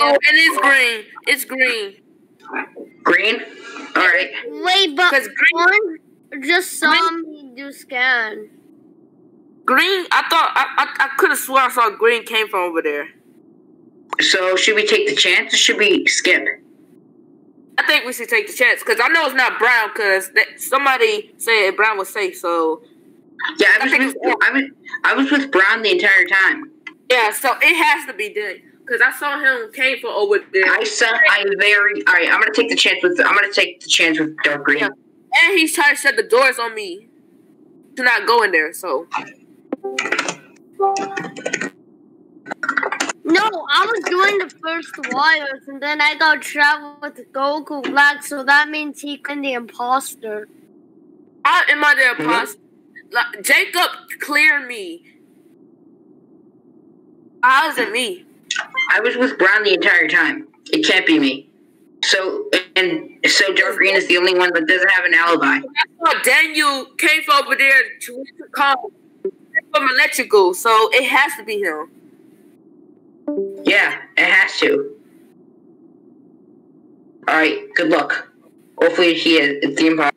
S2: Oh, Electrical and it's green. It's green.
S1: Green? Alright.
S9: Wait, but
S2: Because green,
S9: one just saw me do scan.
S2: green. I thought I I, I could have sworn I saw green came from over there.
S1: So should we take the chance or should we skip?
S2: I think we should take the chance because I know it's not brown because somebody said brown was safe. So
S1: Yeah, I was
S2: I think
S1: with, I was I was with Brown the entire time.
S2: yeah, so it has to be then because I saw him came from over there.
S1: I said I very alright, I'm gonna take the chance with I'm gonna take the chance with dark green.
S2: Yeah. And he's trying to shut the doors on me to not go in there. So
S9: No, I was doing the first wires, and then I got trapped with Goku Black, so that means he can the imposter.
S2: I am I the mm-hmm. imposter? Like, Jacob cleared me. How is it me?
S1: I was with Brown the entire time. It can't be me. So and so dark green is the only one that doesn't have an alibi.
S2: I Daniel came from over there to call from electrical, so it has to be him.
S1: Yeah, it has to. Alright, good luck. Hopefully he is the imposter.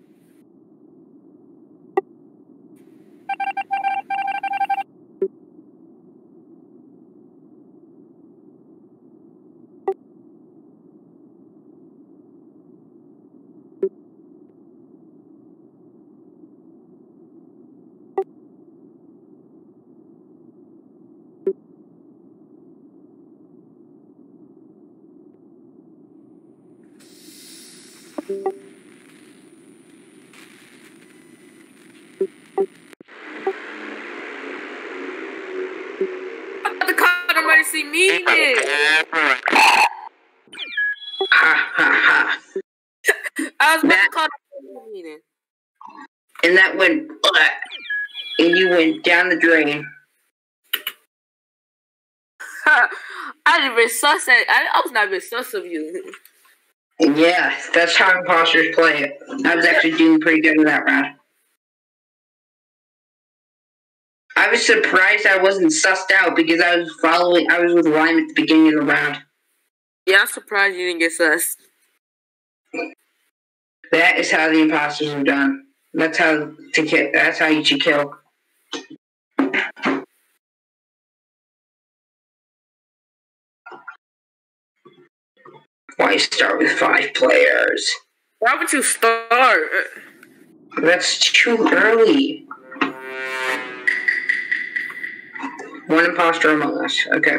S2: The card emergency meeting.
S1: Ha ha ha.
S2: I was about
S1: That-
S2: to call the emergency meeting.
S1: And that went uh, and you went down the drain.
S2: I didn't even sus at, I, I was not even sus of you.
S1: Yeah, that's how imposters play it. I was actually doing pretty good in that round. I was surprised I wasn't sussed out because I was following I was with Lime at the beginning of the round.
S2: Yeah, I'm surprised you didn't get sus.
S1: That is how the imposters are done. That's how to kill. That's how you should kill. Why start with five players?
S2: Why would you start?
S1: That's too early. One imposter among us. Okay.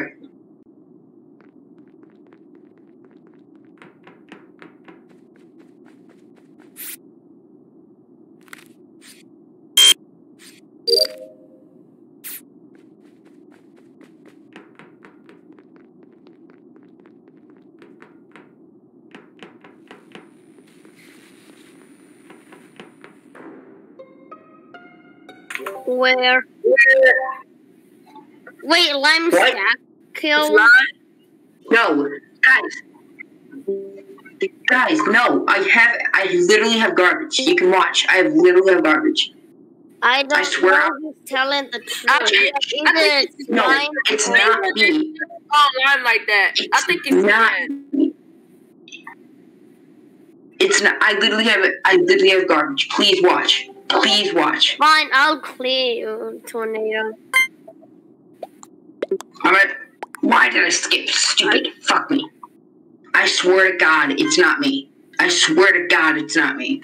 S9: Where? Wait, Lime
S1: What?
S9: Stack kill?
S1: No, guys. Guys, no. I have. I literally have garbage. You can watch. I have literally have garbage.
S9: I don't
S1: I swear.
S9: know who's telling the truth.
S2: I think-
S9: Either
S2: I think
S9: it's
S1: No,
S9: Lime
S1: it's not me.
S2: Oh, line like that. I think it's
S1: not.
S2: bad.
S1: It's not. I literally have. I literally have garbage. Please watch. Please watch.
S9: Fine, I'll clear you, Tornado.
S1: I'm. Why did I skip? Stupid. Fuck me. I swear to God, it's not me. I swear to God, it's not me.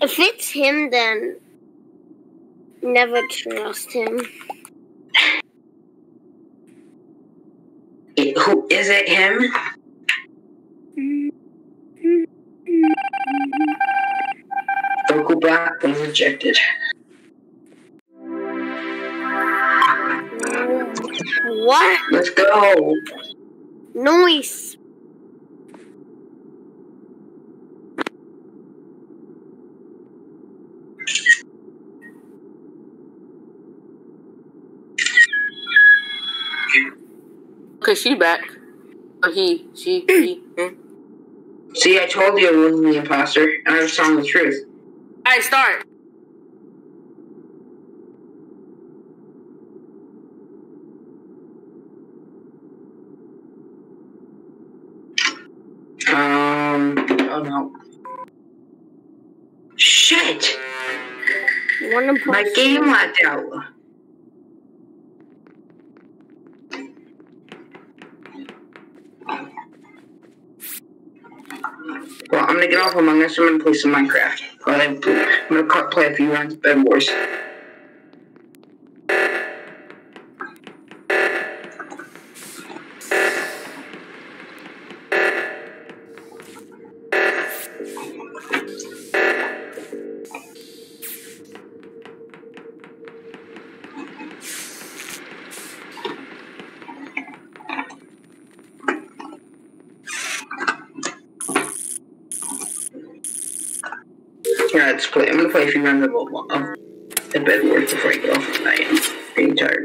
S9: If it's him, then never trust him.
S1: It, who is it? Him? Vocal Black was rejected.
S9: What
S1: Let's go.
S9: noise?
S2: Okay, she back. Or he, she, he. him. Eh.
S1: See, I told you I wasn't the imposter, and I was telling the truth.
S2: I start.
S1: Um, oh
S9: no. Shit!
S1: My game locked out. Well, I'm gonna get off Among Us. I'm gonna play some Minecraft. I'm gonna, play a few rounds of Bed Wars. Play. I'm gonna play a few rounds of, of, of Bed Wars before I get off tonight. I'm getting tired.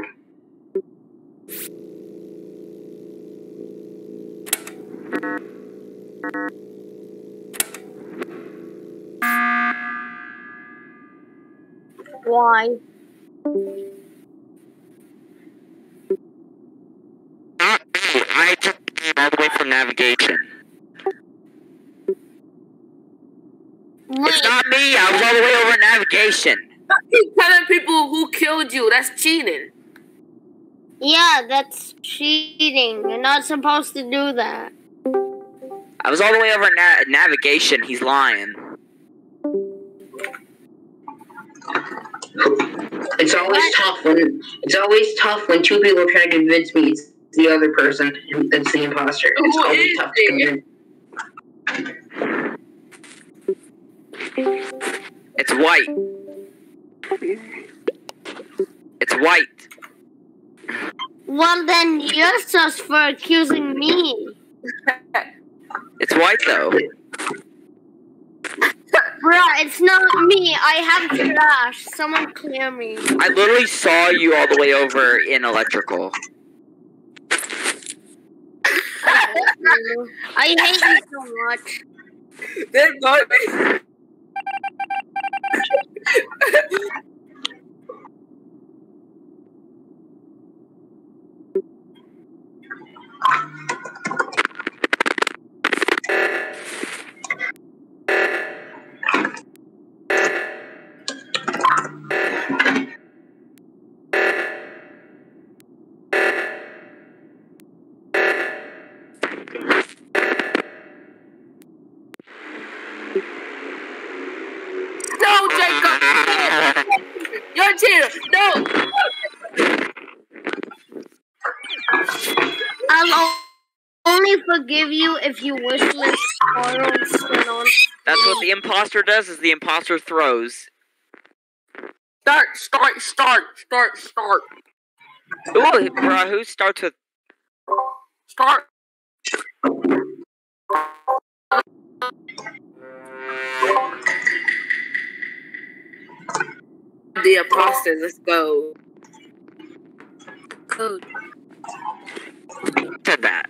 S9: Why?
S15: Not me. I just came all the way from navigation. It's not me. I was all the way over navigation.
S2: Keep telling people who killed you. That's cheating.
S9: Yeah, that's cheating. You're not supposed to do that.
S15: I was all the way over na- navigation. He's lying.
S1: It's always tough when it's always tough when two people try to convince me it's the other person who- that's the imposter. It's
S2: Who
S1: always
S2: is
S1: tough to convince.
S15: It's white. It's white.
S9: Well, then you're sus for accusing me.
S15: It's white though.
S9: Bruh, it's not me. I have flash. Someone clear me.
S15: I literally saw you all the way over in electrical.
S9: I hate you so much.
S2: They vote me. No, Jacob. You're a cheater. No.
S9: I'll o- only forgive you if you wishlist spin on.
S15: That's what the imposter does. Is the imposter throws.
S2: Start, start, start, start, start,
S15: Ooh, bro, who starts with?
S2: start. The imposters. Let's go.
S9: Code.
S15: Said that.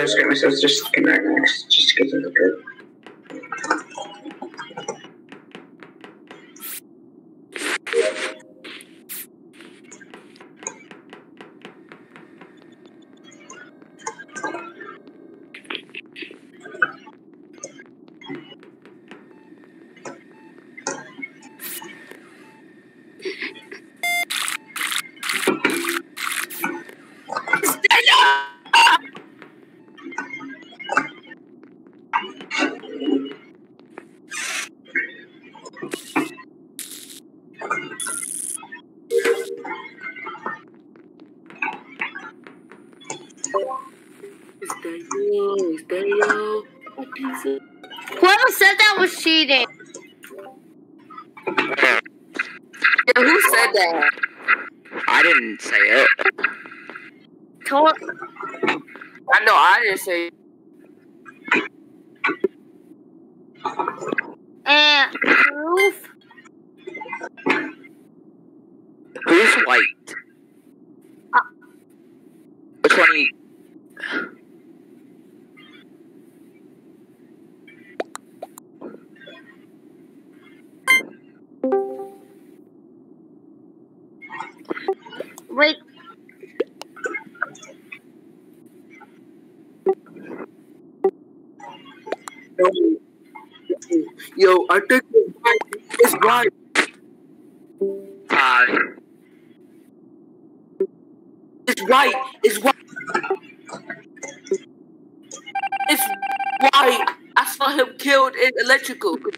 S1: I just got myself just looking right next, just because get to the
S2: electrical.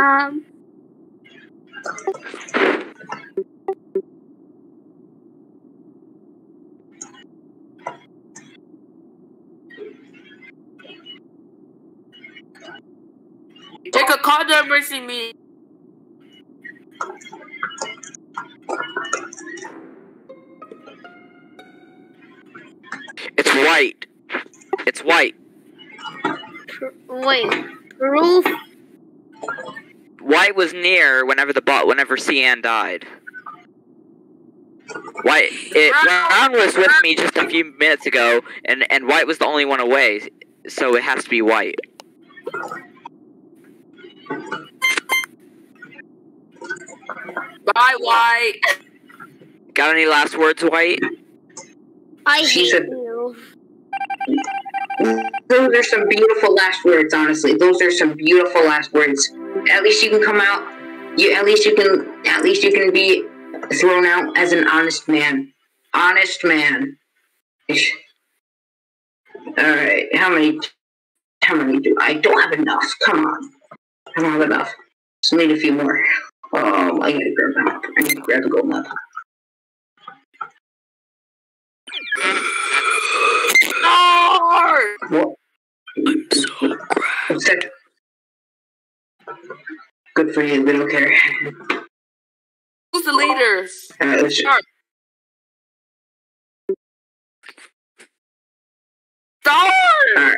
S9: Um,
S2: Take a call to emergency meeting.
S15: it's white. It's white.
S9: wait.
S15: White was near whenever the bot whenever Cian died. White it Brown was with me just a few minutes ago and, and White was the only one away, so it has to be White.
S2: Bye, White.
S15: Got any last words, White?
S9: I
S1: She's
S9: hate
S1: a-
S9: you.
S1: Those are some beautiful last words, honestly. Those are some beautiful last words. At least you can come out. You at least you can at least you can be thrown out as an honest man. Honest man. Alright, how many how many do I don't have enough. Come on. I don't have enough. Just need a few more. Um I gotta grab that. I need to grab the gold map.
S2: No!
S1: What? What's that? Good for you, we don't care.
S2: Who's the leader?
S1: Uh,
S2: Start. Start!
S1: Alright.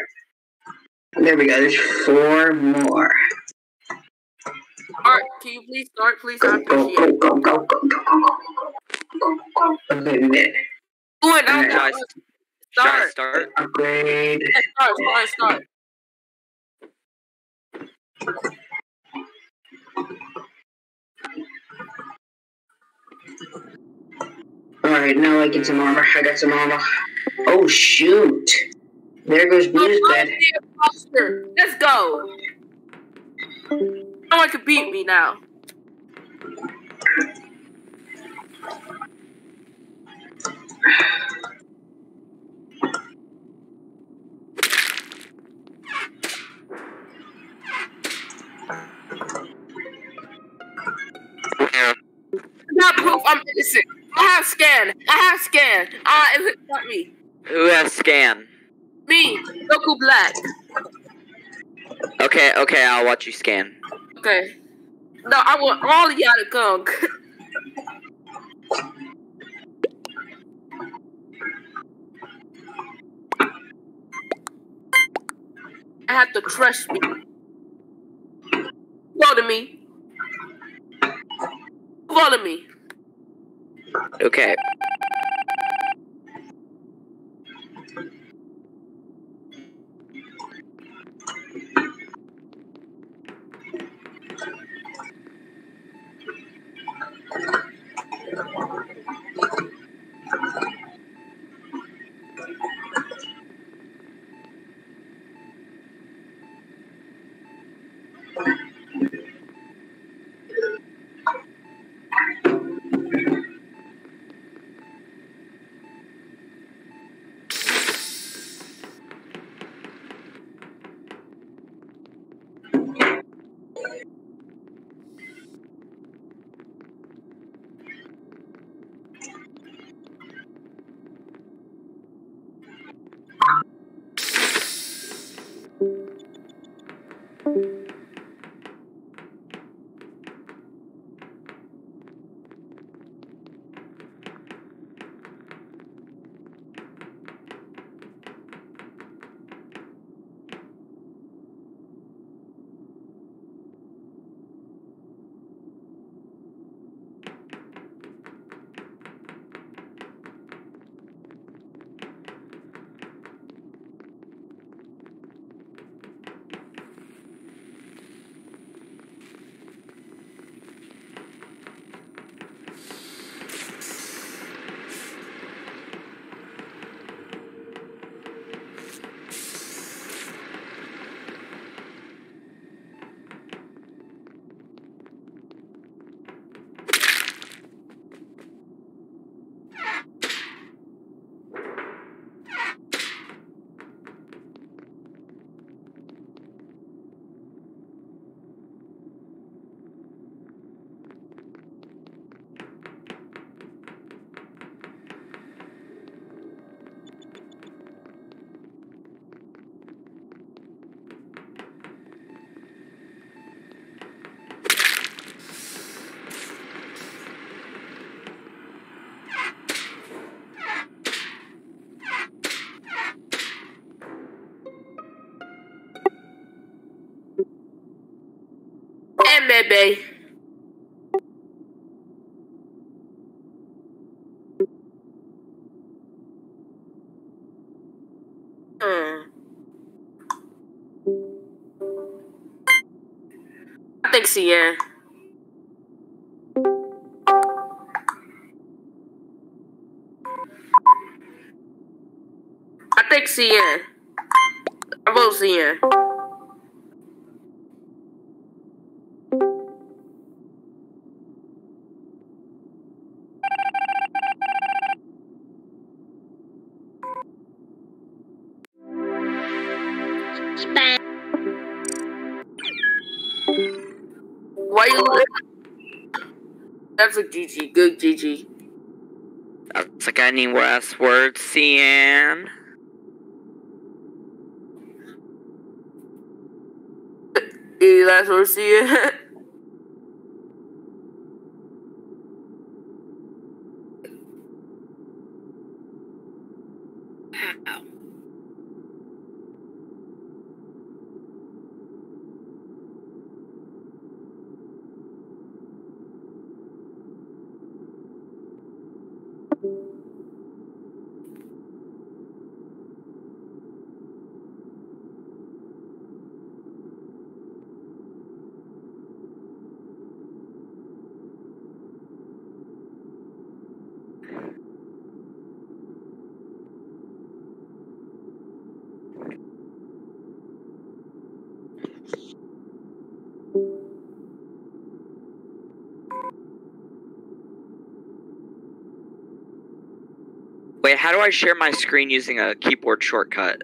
S1: There we go. There's four more.
S2: Start. Can you please start, please? I
S1: Go, go,
S2: appreciate
S1: go,
S2: it.
S1: go, go, go, go, go, go, go, go, go. Okay, we did.
S2: Do it now.
S1: Alright.
S15: Should I, should I
S2: Start.
S15: start?
S1: Upgrade.
S2: Yeah, Start, start, start.
S1: Alright, now I get some armor. I got some armor. Oh, shoot. There goes Blue's bed.
S2: Let's go. No one can beat me now. I'm innocent. I have scan. I have scan. Ah, it's not me.
S15: Who has scan?
S2: Me, Goku Black.
S15: Okay, okay, I'll watch you scan.
S2: Okay. No, I want all of y'all to come. I have to trust me. To me. To me.
S15: Okay.
S16: Bebe. Hmm. I think Cien. I think Cien. I vote Cien. That's a GG. Good GG.
S15: That's like any last words, Cian?
S16: Any last words, Cien?
S15: Wait, how do I share my screen using a keyboard shortcut?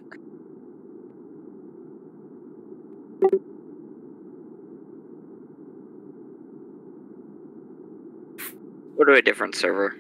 S15: Go to a different server.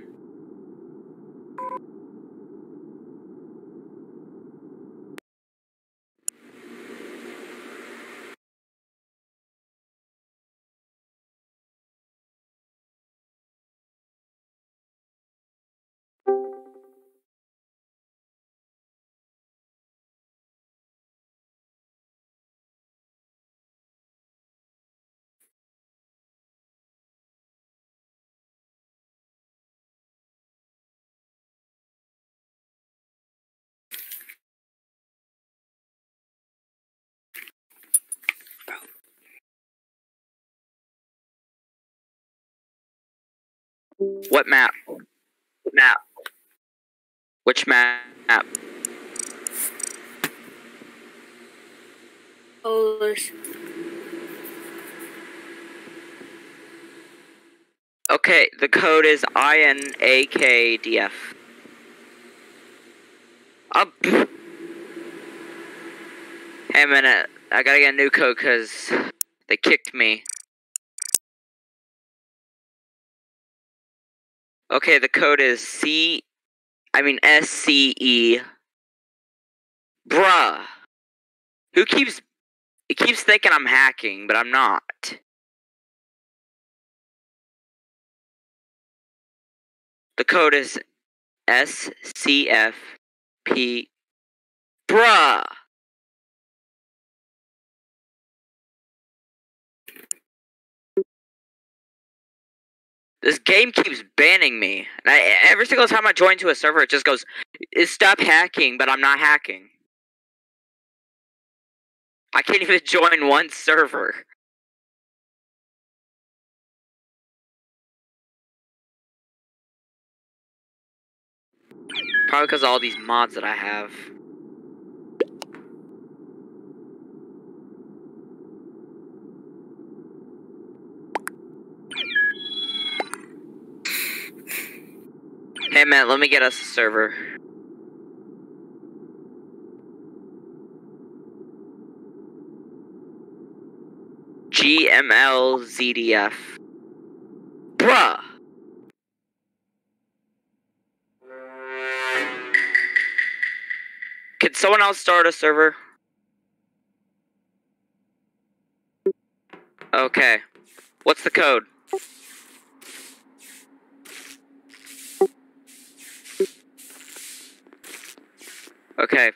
S15: What map? Map. Which map?
S6: Oh,
S15: Okay, the code is INAKDF. Up. Hey, a minute. I gotta get a new code because they kicked me. Okay, the code is C. I mean S C E. Bruh. Who keeps. It keeps thinking I'm hacking, but I'm not. The code is SCFP. Bruh! This game keeps banning me. And I, every single time I join to a server, it just goes, stop hacking, but I'm not hacking. I can't even join one server. Probably because of all these mods that I have. Hey man, let me get us a server. GML ZDF. Bruh! Can someone else start a server? Okay. What's the code? Okay.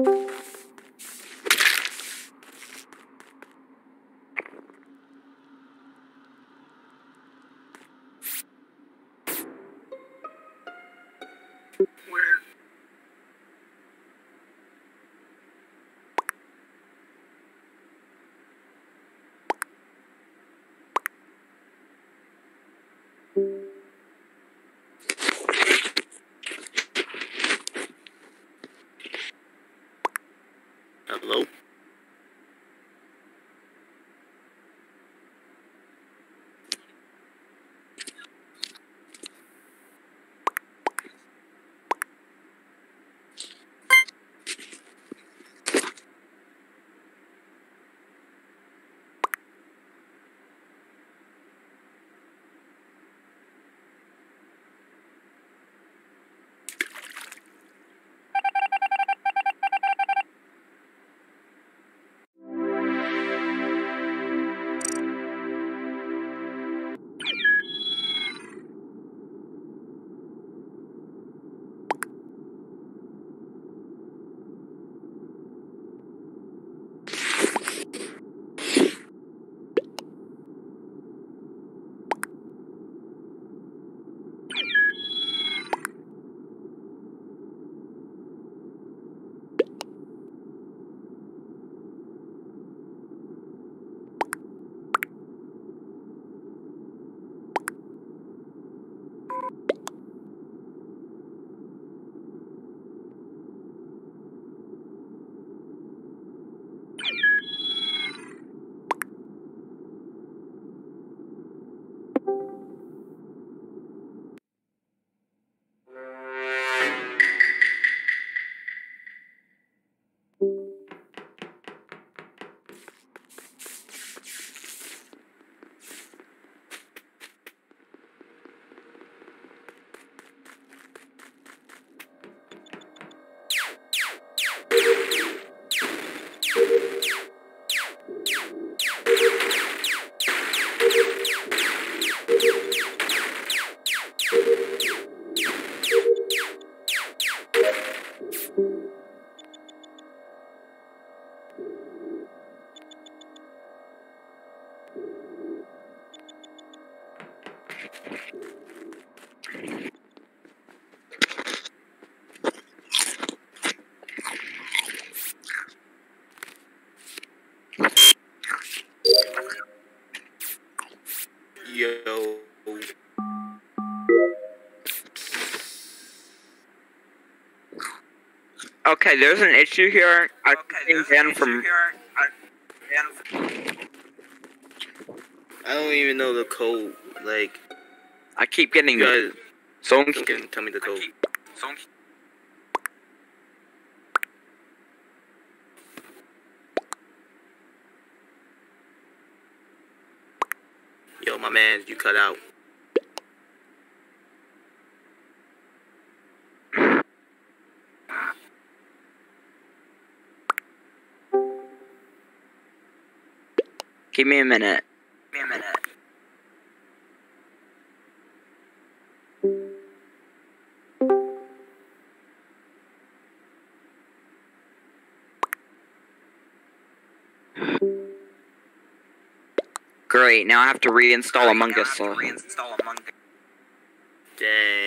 S15: Where?
S17: Hello? Yo.
S15: Okay, there's an issue here. I okay, banned from.
S17: I don't even know the code. Like,
S15: I keep getting
S17: you
S15: it.
S17: guys,
S15: So
S17: can tell me the code. Yo, my man, you cut out.
S15: Give me a minute.
S17: Give me a minute.
S15: Great. Now I have to reinstall Among Us. So.
S17: Dang.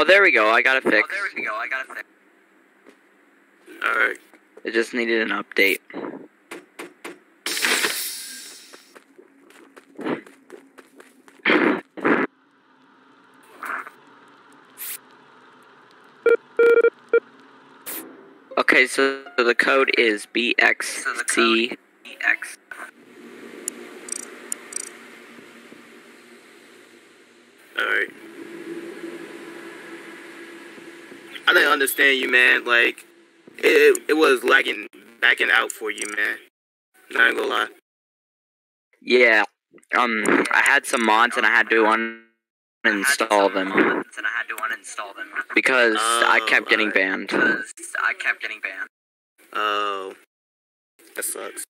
S15: Oh, there we go. I got it oh, fixed.
S17: there we go. I got it fixed. Alright.
S15: It just needed an update. Okay, so the code is BXC.
S17: X. Alright. I didn't understand you, man. Like, it, it was lagging, backing out for you, man. Not gonna lie.
S15: Yeah. Um, I had some mods and I had to uninstall them
S17: And I had to uninstall them.
S15: because I
S17: Oh,
S15: kept getting banned.
S17: I kept getting banned. Oh. That sucks.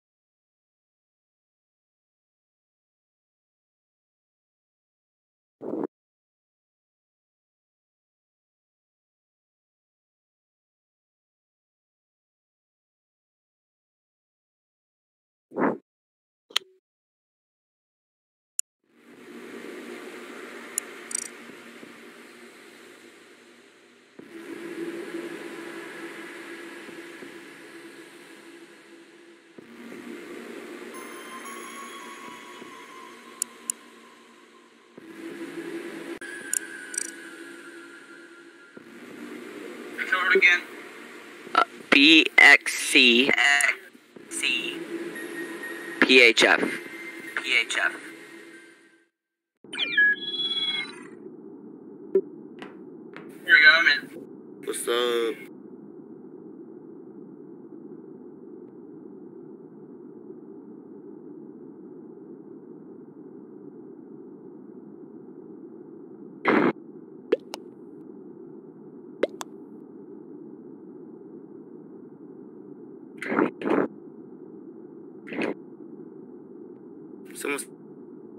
S8: Code again.
S15: Uh, BXC
S17: C.
S15: PHF.
S17: PHF.
S8: Here we go, I'm in.
S17: What's up?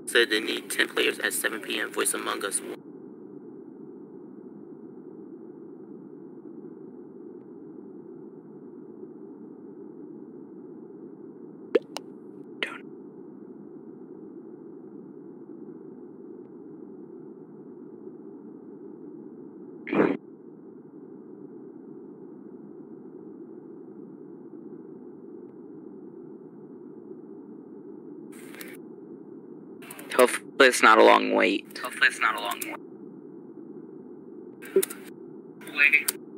S17: Said they need 10 players at 7 p.m. Voice Among Us.
S15: It's not a long wait.
S17: Hopefully, it's not a long one.
S8: Wait.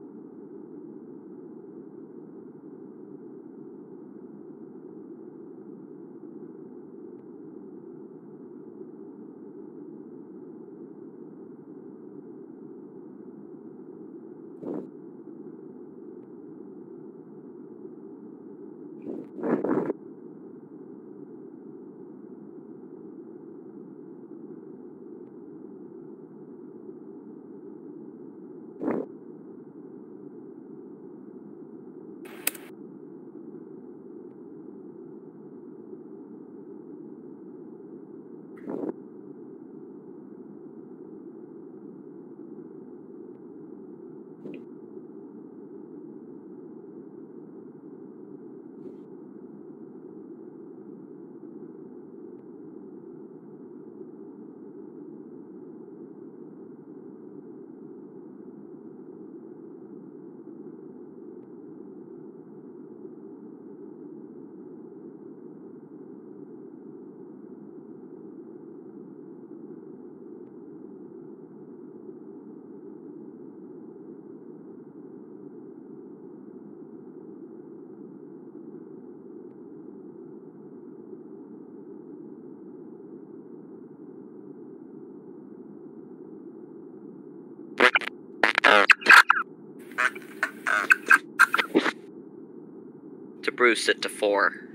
S15: Bruce it to four.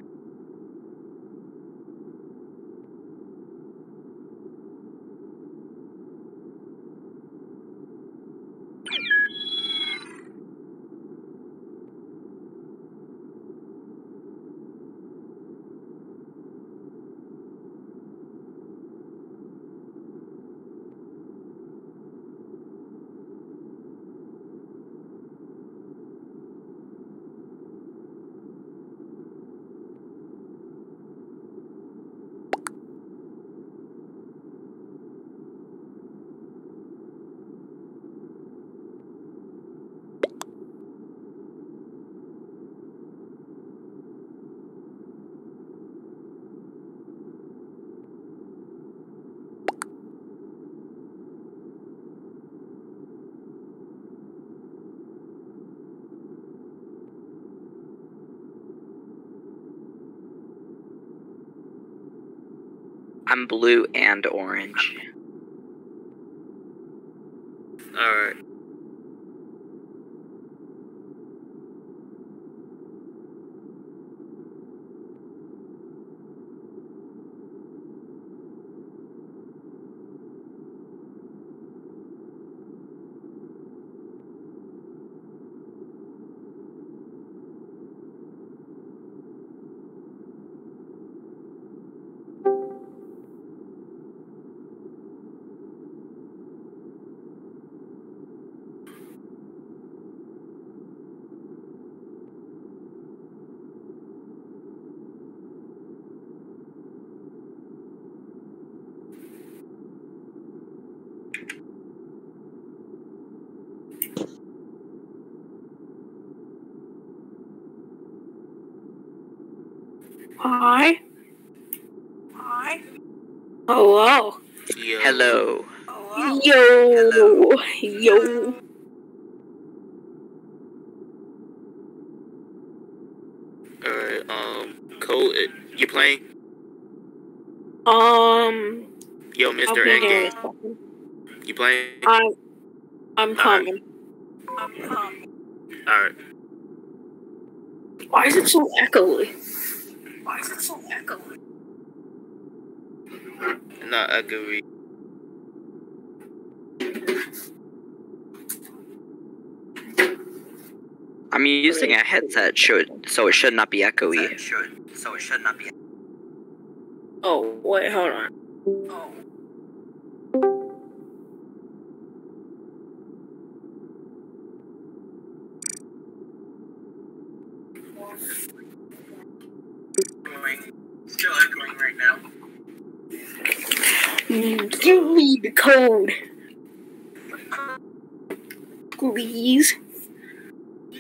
S15: Blue and orange.
S17: Alright.
S18: Hi. Hi. Hello.
S15: Hello.
S18: Yo. Yo.
S17: Alright, um, Cole, uh, you playing?
S18: Um.
S17: Yo, Mr.
S18: be here in a
S17: Endgame, you playing?
S18: I'm. Coming. I'm coming.
S17: Alright.
S18: Why is it so echoey?
S19: Why is it so echoey?
S17: Not agree.
S15: I'm using a headset, should so it should not be echoey.
S19: Should so it should not be.
S18: Oh wait, hold on.
S19: Oh.
S18: Give me the code. Please.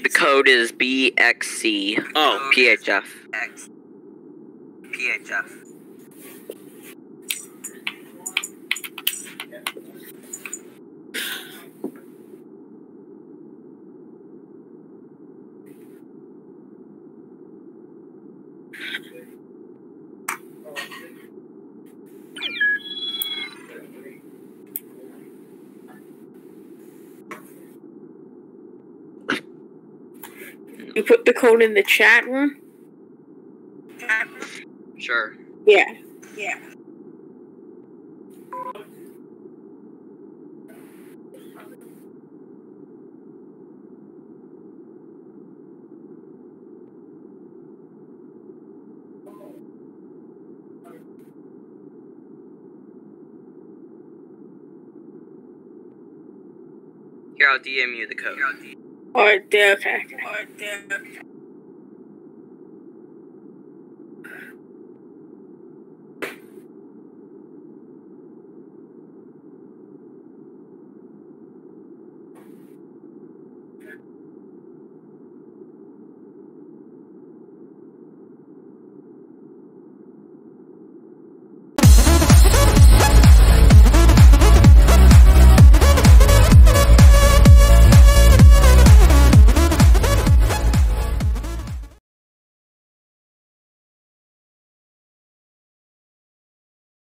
S15: The code is BXC.
S17: Oh.
S15: PHF.
S19: X. PHF.
S18: Code in the chat room?
S15: Sure.
S18: Yeah.
S19: Yeah.
S15: Here, I'll DM you the code.
S18: There, okay.
S19: Alright, there.